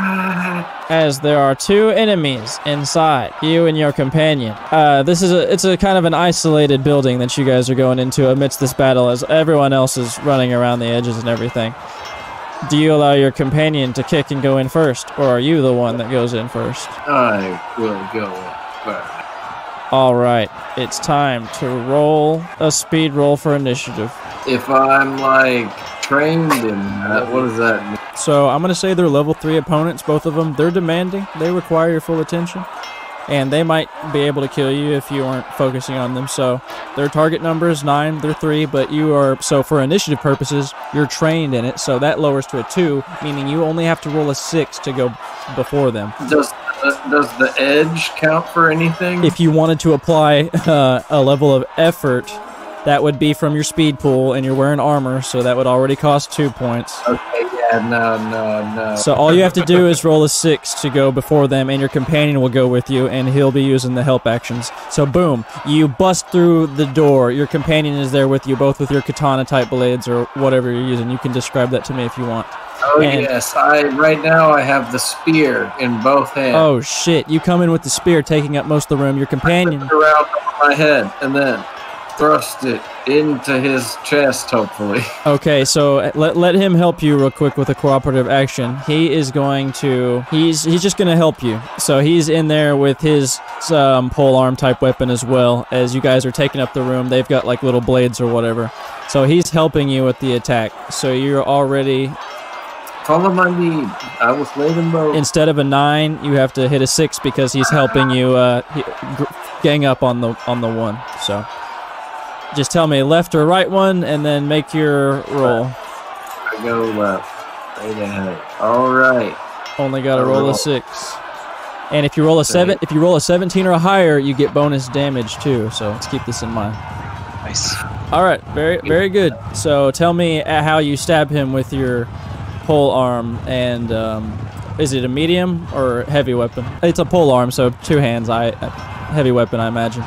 Speaker 1: As there are two enemies inside, you and your companion. Uh, this is a it's a kind of an isolated building that you guys are going into amidst this battle as everyone else is running around the edges and everything. Do you allow your companion to kick and go in first, or are you the one that goes in first?
Speaker 3: I will go first.
Speaker 1: All right, it's time to roll a speed roll for initiative.
Speaker 3: If I'm like trained in that. What does that mean?
Speaker 1: So I'm gonna say they're level three opponents, both of them. They're demanding. They require your full attention, and they might be able to kill you if you aren't focusing on them. So their target number is nine. They're three, but you are so for initiative purposes, you're trained in it. So that lowers to a two, meaning you only have to roll a six to go before them.
Speaker 3: Does the, does the edge count for anything?
Speaker 1: If you wanted to apply uh, a level of effort. That would be from your speed pool, and you're wearing armor, so that would already cost two points.
Speaker 3: okay, yeah, no, no, no.
Speaker 1: So all you have to do is roll a six to go before them, and your companion will go with you, and he'll be using the help actions. So boom, you bust through the door. Your companion is there with you, both with your katana type blades or whatever you're using. You can describe that to me if you want.
Speaker 3: oh
Speaker 1: and-
Speaker 3: yes, I right now I have the spear in both hands.
Speaker 1: Oh shit! You come in with the spear, taking up most of the room. Your companion.
Speaker 3: Around my head and then thrust it into his chest. Hopefully,
Speaker 1: Okay, so uh, let, let him help you real quick with a cooperative action. He is going to he's he's just going to help you. So he's in there with his um, pole arm type weapon as well as you guys are taking up the room. They've got like little blades or whatever. So he's helping you with the attack. So you're already
Speaker 3: follow my lead. I will slay them both.
Speaker 1: instead of a nine, you have to hit a six because he's helping you uh, he, gang up on the on the one. So just tell me left or right one, and then make your roll.
Speaker 3: I go left. All right.
Speaker 1: Only got to roll
Speaker 3: roll.
Speaker 1: a six. And if you roll a seven, if you roll a seventeen or higher, you get bonus damage too. So let's keep this in mind.
Speaker 4: Nice.
Speaker 1: All right, very very good. So tell me uh, how you stab him with your pole arm, and um, is it a medium or heavy weapon? It's a pole arm, so two hands. I uh, heavy weapon, I imagine.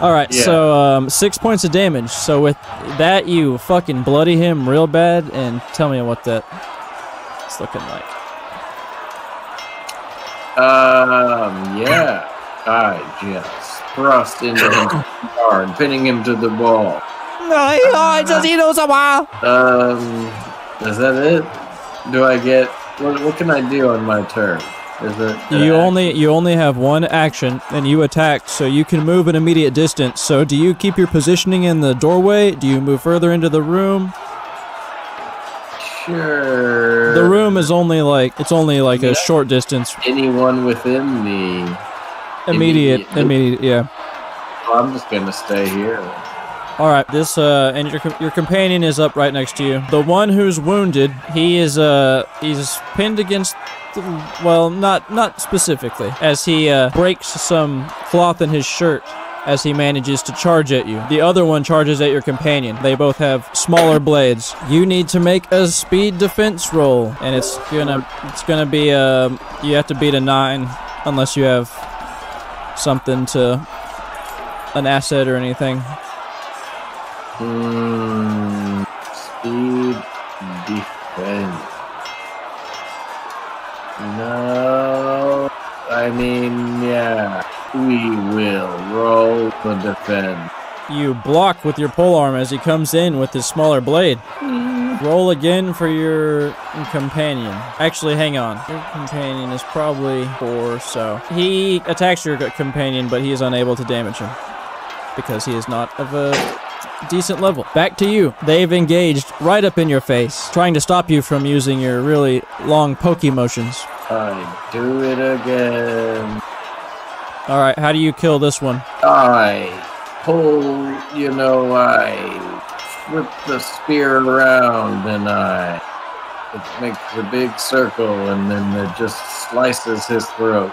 Speaker 1: All right,
Speaker 3: Yeah.
Speaker 1: so um, six points of damage. So with that, you fucking bloody him real bad, and tell me what that's looking like.
Speaker 3: Um, yeah. I just thrust into him hard, pinning him to the wall. Um, is that it? Do I get what? What can I do on my turn? Is it?
Speaker 1: You only you only have one action, and you attacked, so you can move an immediate distance. So, do you keep your positioning in the doorway? Do you move further into the room?
Speaker 3: Sure.
Speaker 1: The room is only like it's only like
Speaker 3: Yeah.
Speaker 1: a short distance.
Speaker 3: Anyone within the.
Speaker 1: Immediate,
Speaker 3: Immediate.
Speaker 1: immediate, yeah.
Speaker 3: Oh, I'm just gonna stay here.
Speaker 1: All right, this uh, and your your companion is up right next to you. The one who's wounded, he is uh, he's pinned against. The, well, not not specifically, as he uh, breaks some cloth in his shirt as he manages to charge at you. The other one charges at your companion. They both have smaller blades. You need to make a speed defense roll, and it's gonna it's gonna be uh, you have to beat a nine unless you have something to an asset or anything.
Speaker 3: Speed defense. No. I mean, yeah. We will roll the defense.
Speaker 1: You block with your polearm as he comes in with his smaller blade. Roll again for your companion. Actually, hang on. Your companion is probably four, so he attacks your companion, but he is unable to damage him because he is not of a decent level. Back to you. They've engaged right up in your face, trying to stop you from using your really long pokey motions.
Speaker 3: I do it again.
Speaker 1: All right, how do you kill this one?
Speaker 3: I pull, you know, I flip the spear around and I. It makes a big circle and then it just slices his throat.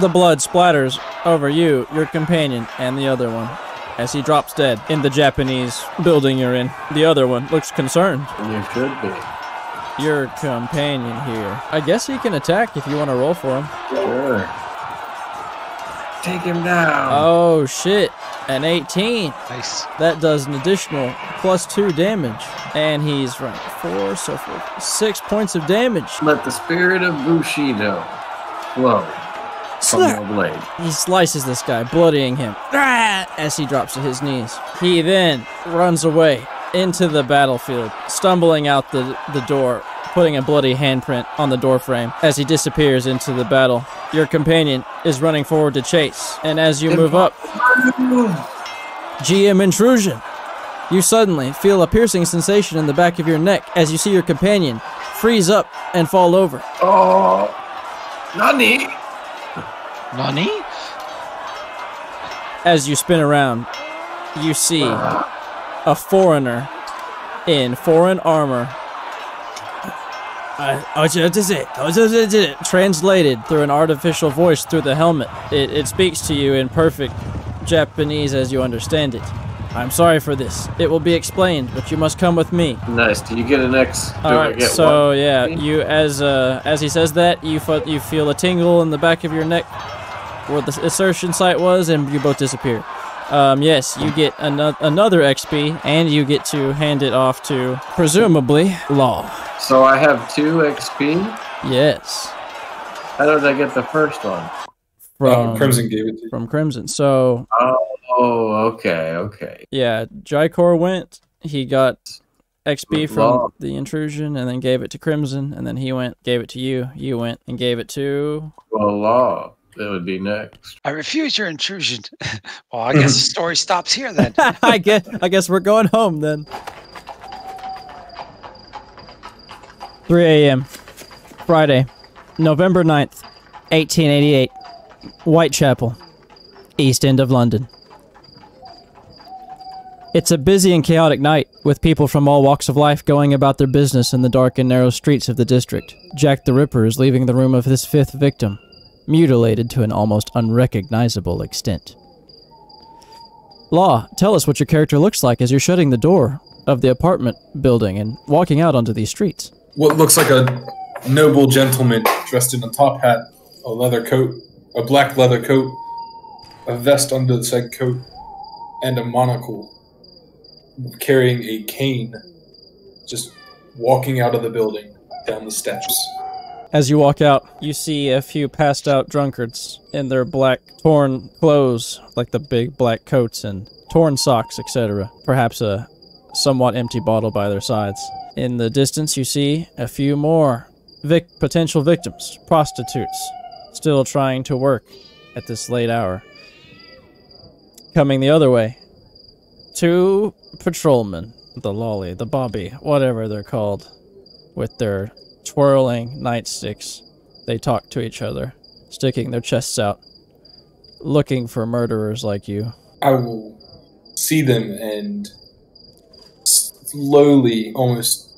Speaker 1: The blood splatters over you, your companion, and the other one as he drops dead in the Japanese building you're in. The other one looks concerned.
Speaker 3: You should be.
Speaker 1: Your companion here. I guess he can attack if you want to roll for him.
Speaker 3: Sure. Take him down.
Speaker 1: Oh shit. An 18.
Speaker 4: Nice.
Speaker 1: That does an additional plus two damage. And he's running four, so four, six points of damage.
Speaker 3: Let the spirit of Bushido flow from
Speaker 1: Slap.
Speaker 3: blade.
Speaker 1: He slices this guy, bloodying him Ah, as he drops to his knees. He then runs away into the battlefield, stumbling out the, the door, putting a bloody handprint on the doorframe as he disappears into the battle. Your companion is running forward to chase, and as you move up, GM intrusion. You suddenly feel a piercing sensation in the back of your neck as you see your companion freeze up and fall over.
Speaker 3: Oh, Nani?
Speaker 4: Nani?
Speaker 1: As you spin around, you see a foreigner in foreign armor. Uh is it? Oh translated through an artificial voice through the helmet. It, it speaks to you in perfect Japanese as you understand it. I'm sorry for this. It will be explained, but you must come with me.
Speaker 3: Nice. Do you get an X? Do
Speaker 1: All
Speaker 3: I get
Speaker 1: So
Speaker 3: one?
Speaker 1: yeah, you as uh as he says that, you fo- you feel a tingle in the back of your neck where the insertion site was, and you both disappear. Um, yes, you get ano- another XP, and you get to hand it off to presumably Law.
Speaker 3: So I have two XP.
Speaker 1: Yes,
Speaker 3: How did I get the first one?
Speaker 1: from
Speaker 5: Crimson gave it to you.
Speaker 1: from Crimson. So
Speaker 3: Oh, okay, okay.
Speaker 1: yeah, Jykor went. He got XP from
Speaker 3: Law.
Speaker 1: the intrusion, and then gave it to Crimson, and then he went, gave it to you. You went and gave it to.
Speaker 3: Well, law. That would be next.
Speaker 4: I refuse your intrusion. well, I guess the story stops here then.
Speaker 1: I guess I guess we're going home then. 3 a.m. Friday, November 9th, 1888. Whitechapel, East End of London. It's a busy and chaotic night, with people from all walks of life going about their business in the dark and narrow streets of the district. Jack the Ripper is leaving the room of his fifth victim, mutilated to an almost unrecognizable extent. Law, tell us what your character looks like as you're shutting the door of the apartment building and walking out onto these streets.
Speaker 5: What looks like a noble gentleman dressed in a top hat, a leather coat, a black leather coat, a vest under the said coat, and a monocle, carrying a cane, just walking out of the building down the steps.
Speaker 1: As you walk out, you see a few passed out drunkards in their black, torn clothes, like the big black coats and torn socks, etc. Perhaps a somewhat empty bottle by their sides. In the distance, you see a few more vic- potential victims, prostitutes, still trying to work at this late hour. Coming the other way, two patrolmen, the lolly, the bobby, whatever they're called, with their twirling nightsticks. They talk to each other, sticking their chests out, looking for murderers like you.
Speaker 5: I will see them and slowly, almost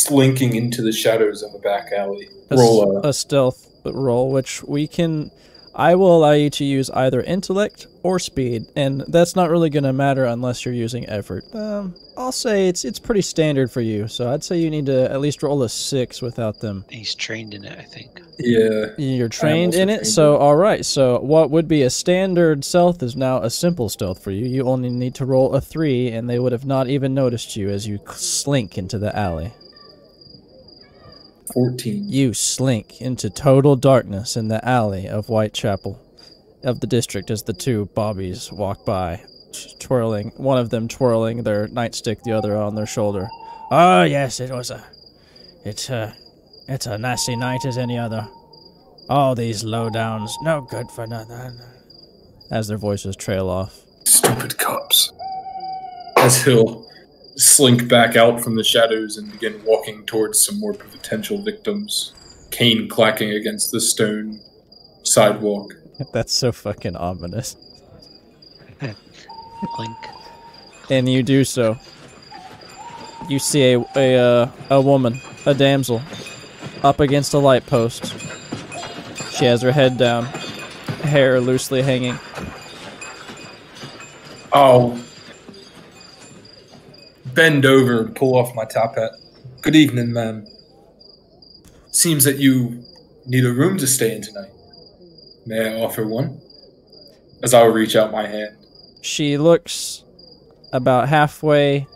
Speaker 5: slinking into the shadows of a back alley.
Speaker 1: A,
Speaker 5: Roll a
Speaker 1: a stealth roll, which we can. I will allow you to use either intellect or speed, and that's not really going to matter unless you're using effort. Um, I'll say it's it's pretty standard for you, so I'd say you need to at least roll a six without them.
Speaker 4: He's trained in it, I think.
Speaker 5: yeah.
Speaker 1: You're trained in it,
Speaker 5: trained
Speaker 1: so
Speaker 5: in
Speaker 1: all right. So what would be a standard stealth is now a simple stealth for you. You only need to roll a three, and they would have not even noticed you as you slink into the alley.
Speaker 5: 14.
Speaker 1: You slink into total darkness in the alley of Whitechapel, of the district, as the two bobbies walk by, twirling. One of them twirling their nightstick, the other on their shoulder. Oh yes, it was a, it's a, it's a nasty night as any other. All these lowdowns, no good for nothing. As their voices trail off.
Speaker 5: Stupid cops. As he'll slink back out from the shadows and begin walking towards some more potential victims, cane clacking against the stone sidewalk.
Speaker 1: That's so fucking ominous.
Speaker 4: Link.
Speaker 1: and you do so. You see a a uh, a woman, a damsel, up against a light post. She has her head down, hair loosely hanging.
Speaker 5: I'll bend over and pull off my top hat. Good evening, ma'am. Seems that you need a room to stay in tonight. May I offer one? As I'll reach out my hand.
Speaker 1: She looks about halfway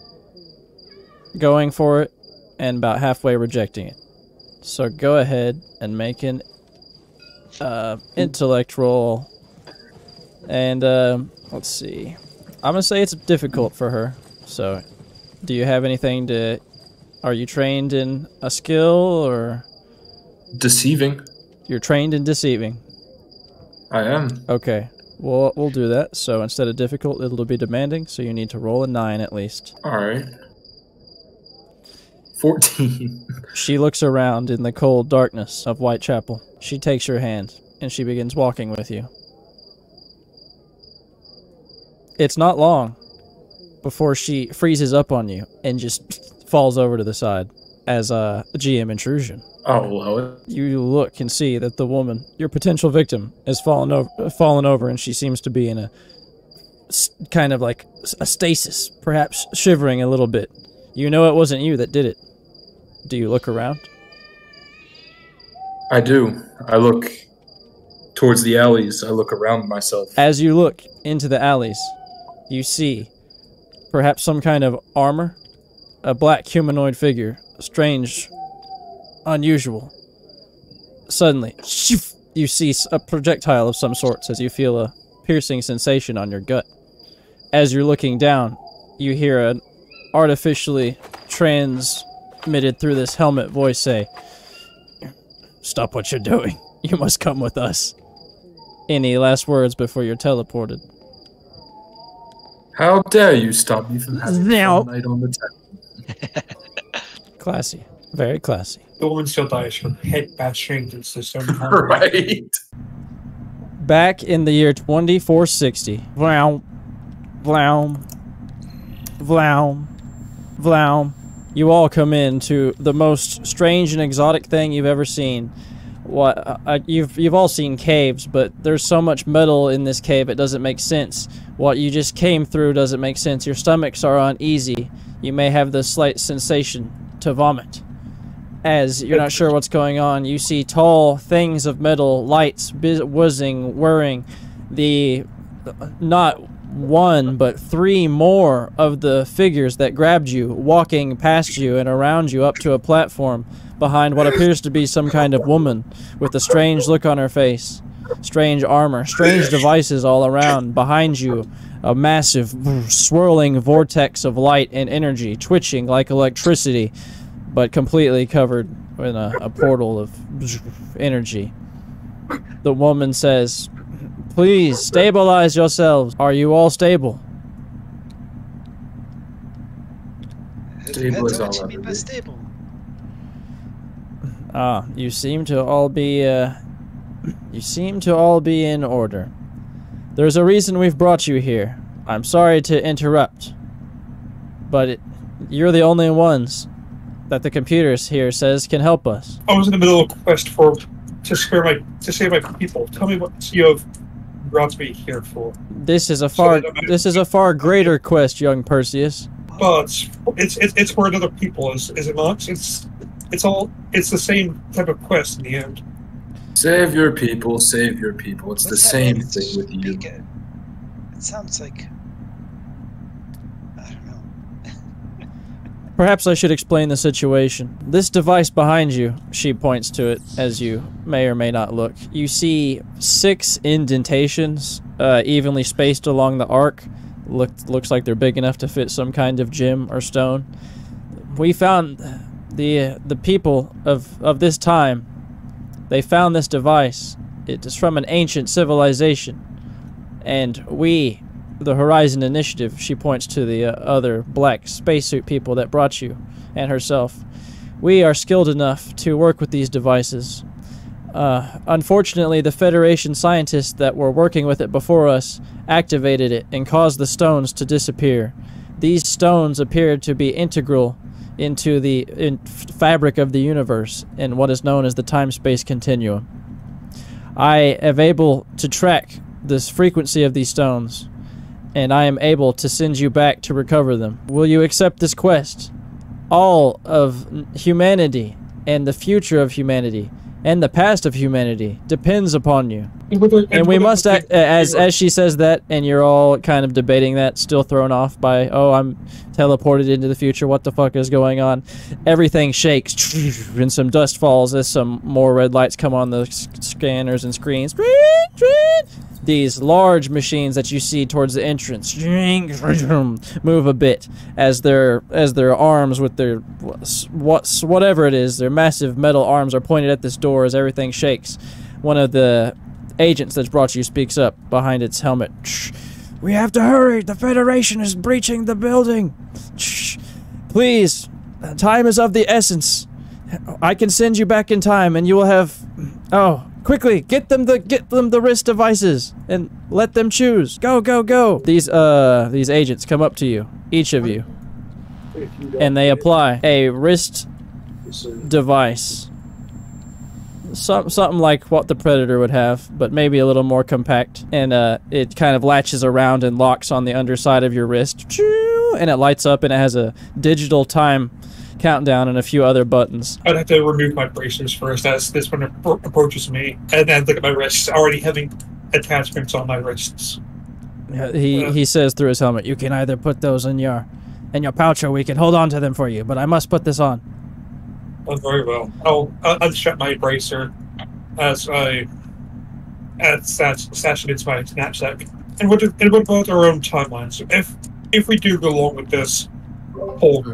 Speaker 1: going for it and about halfway rejecting it. So go ahead and make an uh, intellect roll. And um, let's see. I'm gonna say it's difficult for her. So, do you have anything to? Are you trained in a skill or
Speaker 5: Deceiving.
Speaker 1: you're trained in deceiving?
Speaker 5: I am.
Speaker 1: Okay. We'll we'll do that. So instead of difficult, it'll be demanding. So you need to roll a nine at least.
Speaker 5: All right. 14.
Speaker 1: She looks around in the cold darkness of Whitechapel. She takes your hand and she begins walking with you. It's not long before she freezes up on you and just falls over to the side as a GM intrusion.
Speaker 5: Oh, well,
Speaker 1: You look and see that the woman, your potential victim, has fallen over, fallen over, and she seems to be in a kind of like a stasis, perhaps shivering a little bit. You know it wasn't you that did it. Do you look around?
Speaker 5: I do. I look towards the alleys. I look around myself.
Speaker 1: As you look into the alleys, you see perhaps some kind of armor, a black humanoid figure, strange, unusual. Suddenly, you see a projectile of some sorts as you feel a piercing sensation on your gut. As you're looking down, you hear an artificially transmitted through this helmet voice say, Stop what you're doing. You must come with us. Any last words before you're teleported?
Speaker 5: How dare you stop me from having
Speaker 1: Now-
Speaker 5: a fun night on the town?
Speaker 1: Classy. Very classy.
Speaker 2: The woman still dies from head bashing against the stone.
Speaker 5: right.
Speaker 1: Back in the year 2460. Vroom, vroom, vroom, vroom. You all come into the most strange and exotic thing you've ever seen. What uh, uh, you've you've all seen caves, but there's so much metal in this cave it doesn't make sense. What you just came through doesn't make sense. Your stomachs are uneasy. You may have the slight sensation to vomit. As you're not sure what's going on, you see tall things of metal, lights whizzing, whirring. The not one but three more of the figures that grabbed you walking past you and around you up to a platform behind what appears to be some kind of woman with a strange look on her face strange armor strange devices all around behind you a massive swirling vortex of light and energy twitching like electricity but completely covered in a, a portal of energy the woman says Please stabilize yourselves. Are you all stable?
Speaker 4: It
Speaker 5: Stable
Speaker 4: depends
Speaker 5: is all
Speaker 4: what you mean by stable.
Speaker 1: Ah, you seem to all be, uh, you seem to all be in order. There's a reason we've brought you here. I'm sorry to interrupt, but it, you're the only ones that the computers here says can help us.
Speaker 2: I was in the middle of a quest for to spare my to save my people. Tell me what you have brought me here for.
Speaker 1: This is a far,
Speaker 2: I'm-
Speaker 1: this is a far greater quest, young Perseus.
Speaker 2: Well, it's it's it's, it's for another people. Is is it not? It's it's all it's the same type of quest in the end.
Speaker 5: Save your people, save your people. It's the
Speaker 4: What's that
Speaker 5: same
Speaker 4: mean?
Speaker 5: thing with you.
Speaker 4: Speak it. It sounds like I don't know.
Speaker 1: Perhaps I should explain the situation. This device behind you, she points to it as you may or may not look. You see six indentations uh, evenly spaced along the arc. Look, looks like they're big enough to fit some kind of gem or stone. We found the the people of, of this time. They found this device. It is from an ancient civilization. And we, the Horizon Initiative, she points to the uh, other black spacesuit people that brought you and herself. We are skilled enough to work with these devices. Uh, unfortunately, the Federation scientists that were working with it before us activated it and caused the stones to disappear. These stones appear to be integral into the in fabric of the universe in what is known as the time space continuum. I am able to track this frequency of these stones, and I am able to send you back to recover them. Will you accept this quest? All of humanity and the future of humanity and the past of humanity depends upon you. And we must act as as she says that, and you're all kind of debating that, still thrown off by, oh, I'm teleported into the future. What the fuck is going on? Everything shakes, and some dust falls as some more red lights come on the scanners and screens. These large machines that you see towards the entrance move a bit as their as their arms with their what whatever it is, their massive metal arms are pointed at this door as everything shakes. One of the agents that's brought you speaks up behind its helmet. We have to hurry. The Federation is breaching the building. Please, time is of the essence. I can send you back in time, and you will have. Oh, quickly, get them the get them the wrist devices and let them choose. Go, go, go. These uh these agents come up to you, each of you, and they apply a wrist device. Some, something like what the Predator would have, but maybe a little more compact. And uh, it kind of latches around and locks on the underside of your wrist. And it lights up and it has a digital time countdown and a few other buttons.
Speaker 2: I'd have to remove my bracers first as this one approaches me, and then look at my wrists, already having attachments on my wrists.
Speaker 1: Uh, He he says through his helmet, "You can either put those in your in your pouch, or we can hold on to them for you. But I must put this on."
Speaker 2: Oh, very well. I'll I'll unstrap my bracer as I add stash it into my knapsack. And what and what about our own timelines? If if we do go along with this whole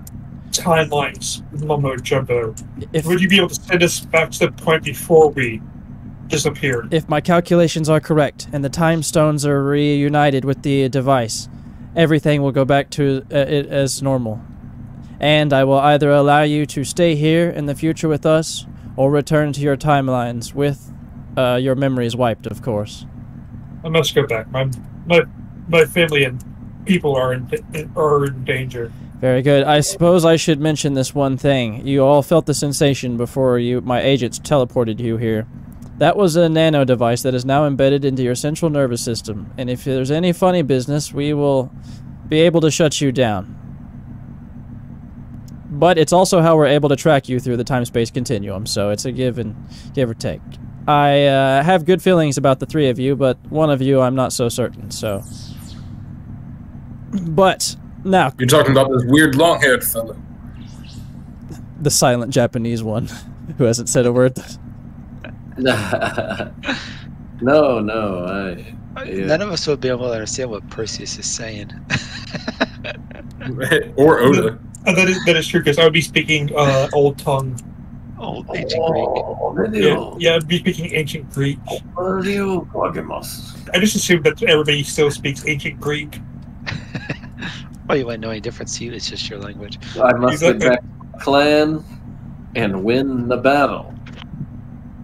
Speaker 2: timelines mumbo jumbo,
Speaker 1: If
Speaker 2: would you be able to send us back to the point before we disappeared?
Speaker 1: if my calculations are correct and the time stones are reunited with the device, everything will go back to uh, it as normal. And I will either allow you to stay here in the future with us, or return to your timelines with uh, your memories wiped, of course.
Speaker 2: I must go back. My my my family and people are in are in danger.
Speaker 1: Very good. I suppose I should mention this one thing. You all felt the sensation before you my agents teleported you here. That was a nano device that is now embedded into your central nervous system, and if there's any funny business, we will be able to shut you down. But it's also how we're able to track you through the time-space continuum, so it's a give and give or take. I uh, have good feelings about the three of you, but one of you I'm not so certain. So, but now
Speaker 5: You're talking about this weird long haired fella.
Speaker 1: the silent Japanese one who hasn't said a word.
Speaker 3: no, no, I. Yeah.
Speaker 4: None of us would be able to understand what Perseus is saying.
Speaker 5: or Oda.
Speaker 2: Uh, that is that is true because I would be speaking uh, old tongue.
Speaker 4: Old ancient Greek.
Speaker 3: Oh,
Speaker 2: Yeah, yeah, I'd be speaking ancient Greek.
Speaker 3: Greek.
Speaker 2: I just assume that everybody still speaks ancient Greek.
Speaker 4: Oh, you wouldn't know any difference to you. It's just your language.
Speaker 3: I must
Speaker 2: Exactly.
Speaker 3: attack the clan and win the battle.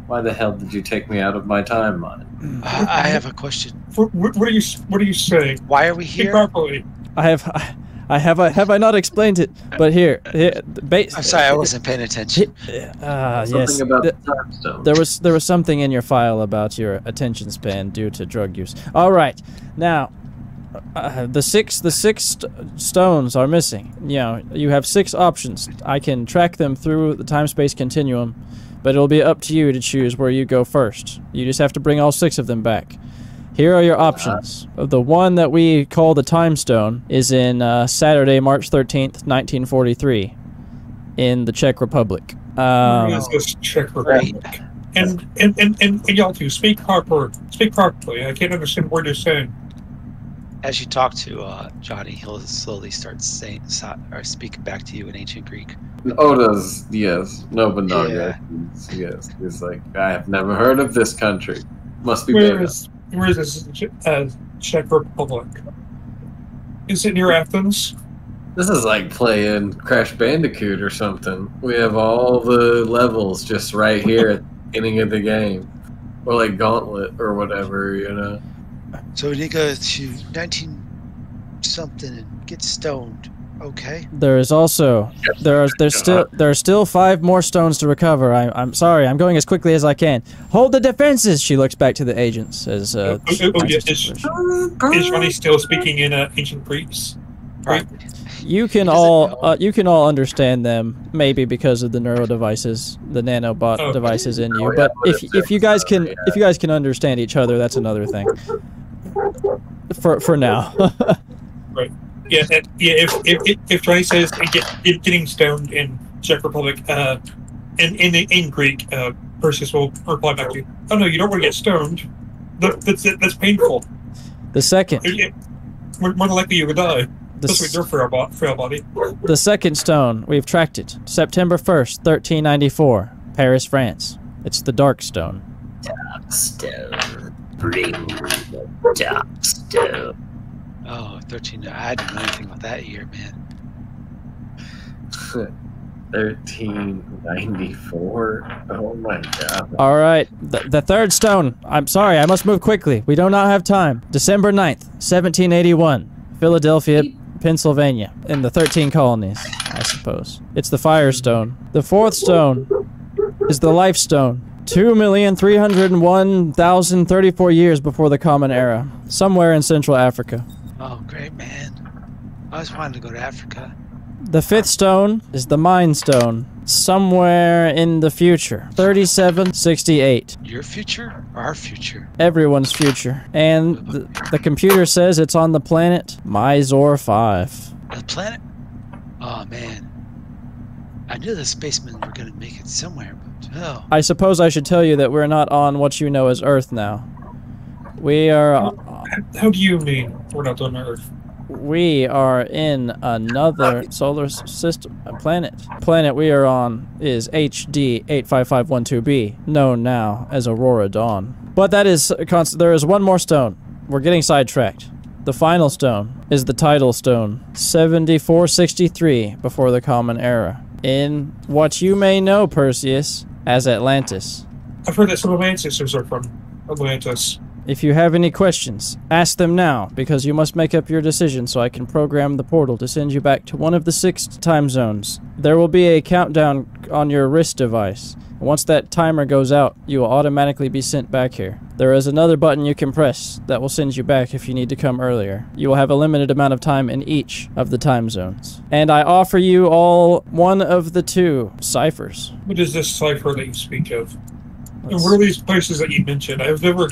Speaker 3: Why the hell did you take me out of my timeline?
Speaker 4: Uh, I have a question.
Speaker 2: What, what what are you What are you saying?
Speaker 4: Why are we
Speaker 2: Speak
Speaker 4: here?
Speaker 2: properly.
Speaker 1: I have, I have, I have I not explained it? But here, here base.
Speaker 4: I'm sorry, I wasn't paying attention.
Speaker 1: Ah,
Speaker 3: Something
Speaker 1: yes.
Speaker 3: about
Speaker 1: Th-
Speaker 3: the
Speaker 1: there was there was something in your file about your attention span due to drug use. All right, now uh, the six the six st- stones are missing. You know, you have six options. I can track them through the time space continuum, but it'll be up to you to choose where you go first. You just have to bring all six of them back. Here are your options. The one that we call the time stone is in uh, Saturday, March thirteenth, nineteen forty three, in the Czech Republic. Um,
Speaker 2: Yes, this Czech Republic. And and, and, and and y'all too speak proper. Speak properly. I can't understand what you're saying.
Speaker 4: As you talk to uh, Johnny, he'll slowly start saying so- or speaking back to you in ancient Greek.
Speaker 3: Oda's, yes. Nobunaga,
Speaker 4: Yeah.
Speaker 3: yes. He's like, I have never heard of this country. Must be
Speaker 2: Where
Speaker 3: bad.
Speaker 2: is where is this uh, Czech Republic? Is it near Athens?
Speaker 3: This is like playing Crash Bandicoot or something. We have all the levels just right here at the beginning of the game. Or like Gauntlet or whatever, you know?
Speaker 4: So we need to go to 19 something and get stoned. Okay.
Speaker 1: There is also there are there's still there are still five more stones to recover. I, I'm sorry, I'm going as quickly as I can. Hold the defenses. She looks back to the agents as uh,
Speaker 2: Oh, oh, oh, yeah,
Speaker 1: Francis
Speaker 2: it's-
Speaker 1: delivers.
Speaker 2: Is Johnny still speaking in uh, ancient Greeks?
Speaker 4: Right.
Speaker 1: you can all uh, you can all understand them maybe because of the neural devices, the nanobot
Speaker 2: Oh.
Speaker 1: devices in you.
Speaker 3: Oh,
Speaker 1: But
Speaker 3: but
Speaker 1: if if you guys can if you guys can understand each other, that's another thing. For for now. right.
Speaker 2: Yeah, and, yeah. If, if if if Johnny says get, get, getting stoned in Czech Republic, uh, in in in Greek, uh, Perseus will reply back to you. Oh no, you don't want to get stoned. That, that's that's painful.
Speaker 1: the second
Speaker 2: It- it- more, more than likely you would die.
Speaker 1: the,
Speaker 2: That's
Speaker 1: s-
Speaker 2: for our frail body.
Speaker 1: the second stone we've tracked it. September first, thirteen ninety four, Paris, France. It's the dark stone.
Speaker 3: Dark Stone. Bring the dark stone.
Speaker 4: Oh, 13. I didn't know anything about that year, man.
Speaker 3: 1394. Oh my god.
Speaker 1: All right, the, the third stone. I'm sorry, I must move quickly. We do not have time. December 9th, 1781, Philadelphia, Pennsylvania, in the 13 colonies, I suppose. It's the Firestone. The fourth stone is the Life Stone. 2,301,034 years before the Common Era, somewhere in Central Africa.
Speaker 4: Oh, great, man. I always wanted to go to Africa.
Speaker 1: The fifth stone is the Mind Stone, somewhere in the future. 3768.
Speaker 4: Your future or our future?
Speaker 1: Everyone's future. And the, the computer says it's on the planet Mysore 5.
Speaker 4: The planet? Oh, man. I knew the spacemen were going to make it somewhere, but oh.
Speaker 1: I suppose I should tell you that we're not on what you know as Earth now. We are
Speaker 2: How do you mean we're not on Earth?
Speaker 1: we are in another solar system a planet. Planet we are on is HD 85512b, known now as Aurora Dawn. But that is there is one more stone. We're getting sidetracked. The final stone is the tidal stone, 7463 before the Common Era, in what you may know, Perseus, as Atlantis.
Speaker 2: I've heard that some of my ancestors are from Atlantis.
Speaker 1: If you have any questions, ask them now, because you must make up your decision so I can program the portal to send you back to one of the six time zones. There will be a countdown on your wrist device. Once that timer goes out, you will automatically be sent back here. There is another button you can press that will send you back if you need to come earlier. You will have a limited amount of time in each of the time zones. And I offer you all one of the two cyphers.
Speaker 2: What is this cypher that you speak of? And what are these places that you mentioned? I've never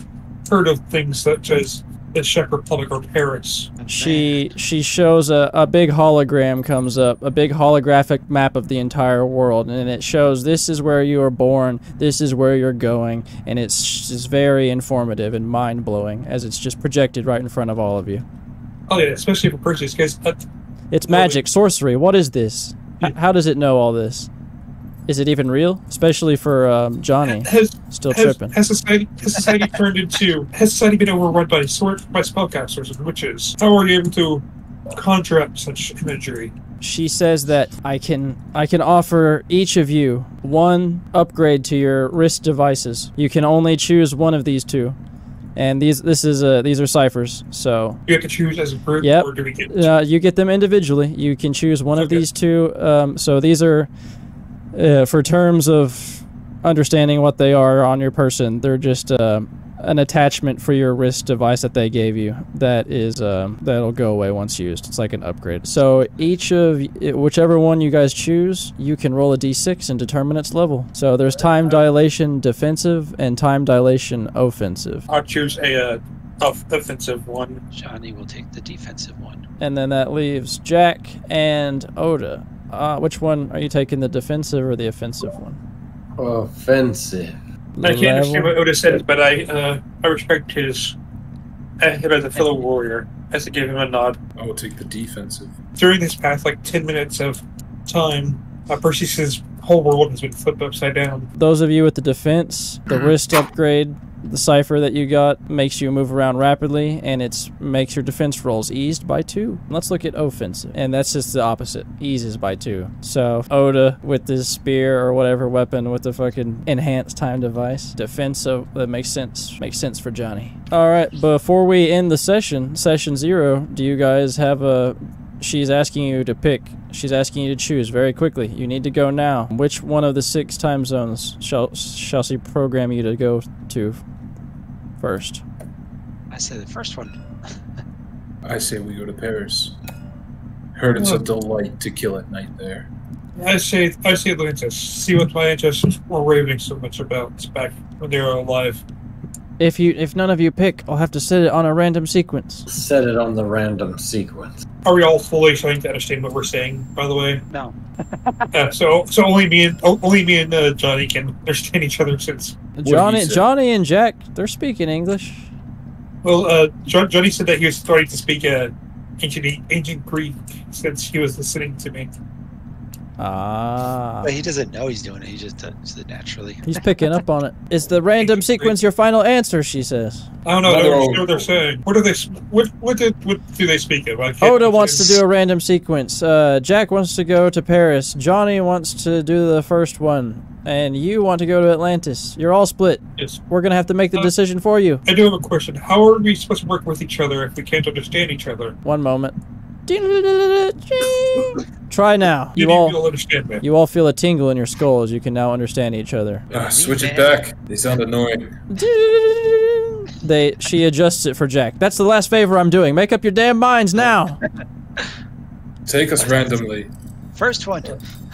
Speaker 2: heard of things such as the Czech Republic or Paris.
Speaker 1: She she shows a, a big hologram comes up, a big holographic map of the entire world, and it shows this is where you were born, this is where you're going, and it's just very informative and mind blowing as it's just projected right in front of all of you.
Speaker 2: Oh yeah, especially for Perseus, because uh,
Speaker 1: It's magic, sorcery. What is this? How does it know all this? Is it even real? Especially for um, Johnny,
Speaker 2: has
Speaker 1: still
Speaker 2: has,
Speaker 1: tripping.
Speaker 2: has society has society turned into has society been overrun by sword by spellcasters and witches? How are you able to conjure up such imagery?
Speaker 1: she says that I can I can offer each of you one upgrade to your wrist devices. You can only choose one of these two. And these this is uh, these are cyphers. So
Speaker 2: You have to choose as a group,
Speaker 1: Yep.
Speaker 2: or do we get?
Speaker 1: uh, you get them individually. You can choose one of these two. Um, so these are uh, for terms of understanding what they are on your person. They're just um an attachment for your wrist device that they gave you. That is um, that'll go away once used. It's like an upgrade. So each of whichever one you guys choose, you can roll a d6 and determine its level. So there's time dilation defensive and time dilation offensive.
Speaker 2: I'll choose a uh, off- offensive one.
Speaker 4: Johnny will take the defensive one.
Speaker 1: And then that leaves Jack and Oda. Uh, which one are you taking, the defensive or the offensive one?
Speaker 3: Offensive.
Speaker 2: I can't understand
Speaker 1: Level-
Speaker 2: what Oda said, but I uh, I respect his uh, him as a fellow warrior. As to give him a nod
Speaker 5: I will take the defensive.
Speaker 2: during this past like ten minutes of time. Uh, Perseus's whole world has been flipped upside down.
Speaker 1: Those of you with the defense, the wrist upgrade, the cypher that you got makes you move around rapidly, and it's makes your defense rolls eased by two. Let's look at offensive, and that's just the opposite. Eases by two. So Oda with his spear or whatever weapon with the fucking enhanced time device, defensive uh, that makes sense. Makes sense for Johnny. All right, before we end the session, session zero, do you guys have a She's asking you to pick. She's asking you to choose very quickly. You need to go now. Which one of the six time zones shall shall she program you to go to first?
Speaker 4: I say the first one.
Speaker 5: I say we go to Paris. Heard it's a delight to kill at night there.
Speaker 2: I say I say Atlantis. See what my ancestors were raving so much about back when they were alive.
Speaker 1: If you if none of you pick, I'll have to set it on a random sequence.
Speaker 3: Set it on the random sequence.
Speaker 2: Are we all fully starting to understand what we're saying? By the way,
Speaker 4: No.
Speaker 2: uh, so so only me and only me and uh, Johnny can understand each other since
Speaker 1: Johnny? Johnny and Jack, they're speaking English.
Speaker 2: well uh, jo- Johnny said that he was starting to speak uh, ancient ancient Greek since he was listening to me.
Speaker 1: Ah.
Speaker 4: But he doesn't know he's doing it. He just does it naturally.
Speaker 1: He's picking up on it. Is the random sequence your final answer? She says.
Speaker 2: I don't know. I
Speaker 5: Another
Speaker 2: don't
Speaker 5: old-
Speaker 2: understand what they're saying. What do they? What what did what do they speak of? I can't
Speaker 1: Oda wants to do a random sequence. Uh, Jack wants to go to Paris. Johnny wants to do the first one. And you want to go to Atlantis. You're all split.
Speaker 2: Yes.
Speaker 1: We're going to have to make the
Speaker 2: Uh,
Speaker 1: decision for you.
Speaker 2: I do have a question. How are we supposed to work with each other if we can't understand each other?
Speaker 1: One moment. Try now.
Speaker 2: You,
Speaker 1: You all
Speaker 2: understand me.
Speaker 1: you all feel a tingle in your skull as you can now understand each other.
Speaker 5: Ah, switch it back. They sound annoying.
Speaker 1: They she adjusts it for Jack. That's the last favor I'm doing. Make up your damn minds now.
Speaker 5: Take us randomly.
Speaker 4: First one.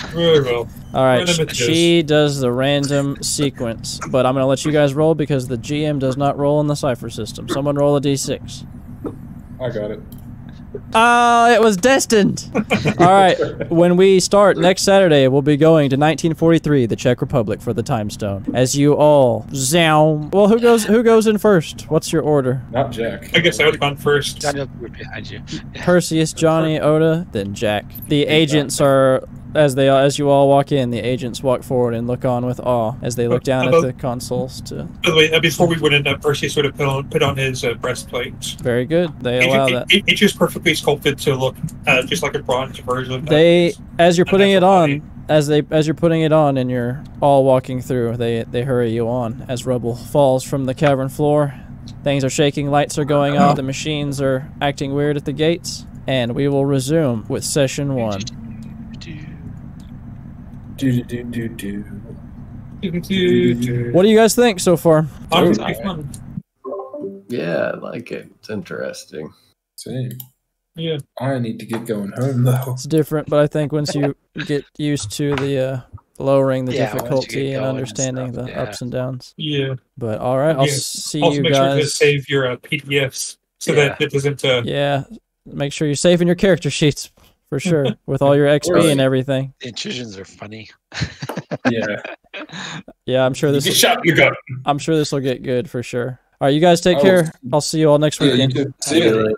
Speaker 2: Very well.
Speaker 1: All right,
Speaker 2: Random
Speaker 1: she does the random sequence, but I'm gonna let you guys roll because the GM does not roll in the Cypher system. Someone roll a d6.
Speaker 5: I got it.
Speaker 1: Ah, it was destined. All right, when we start next Saturday, we'll be going to 1943, the Czech Republic, for the time stone. As you all zoom. Well, who goes? Who goes in first? What's your order?
Speaker 5: Not Jack.
Speaker 2: I guess I would have gone first.
Speaker 4: Daniel, will be behind you.
Speaker 1: Perseus, Johnny, Oda, then Jack. The agents are as they as you all walk in. The agents walk forward and look on with awe as they look down at the consoles. To
Speaker 2: By the way, uh, before we went in, uh, Perseus would have put on, put on his uh, breastplate.
Speaker 1: very good. They
Speaker 2: It,
Speaker 1: allow
Speaker 2: it,
Speaker 1: that.
Speaker 2: it- it's just perfectly sculpted to look uh, just like a bronze version.
Speaker 1: They
Speaker 2: his.
Speaker 1: as you're putting it
Speaker 2: natural
Speaker 1: on. As they as you're putting it on and you're all walking through, they they hurry you on as rubble falls from the cavern floor. Things are shaking, lights are going off, the machines are acting weird at the gates, and we will resume with session one.
Speaker 5: Do do do do.
Speaker 1: What do you guys think so far?
Speaker 2: Oh,
Speaker 5: Totally.
Speaker 2: it'd be fun.
Speaker 3: Yeah, I like it. It's interesting.
Speaker 5: Same.
Speaker 2: Yeah.
Speaker 5: I need to get going home though.
Speaker 1: It's different, but I think once you get used to the uh, lowering the
Speaker 4: Yeah, once you get
Speaker 1: difficulty and
Speaker 4: going and
Speaker 1: understanding
Speaker 4: stuff,
Speaker 1: the
Speaker 4: yeah.
Speaker 1: ups and downs.
Speaker 2: Yeah.
Speaker 1: But all right, I'll
Speaker 2: Yeah.
Speaker 1: see
Speaker 2: also,
Speaker 1: you
Speaker 2: make sure to save your uh, PDFs so that it doesn't. Uh,
Speaker 1: Yeah, make sure you're saving your character sheets for sure with all your XP
Speaker 5: Right.
Speaker 1: and everything.
Speaker 4: Intrusions are funny.
Speaker 5: Yeah.
Speaker 1: Yeah, I'm sure
Speaker 5: You
Speaker 1: this.
Speaker 5: get shot in the.
Speaker 1: I'm sure this will get good for sure. All right, you guys take
Speaker 5: Oh.
Speaker 1: care. I'll see you all next
Speaker 5: Yeah, you
Speaker 1: weekend.
Speaker 5: too. See ya.
Speaker 3: Really.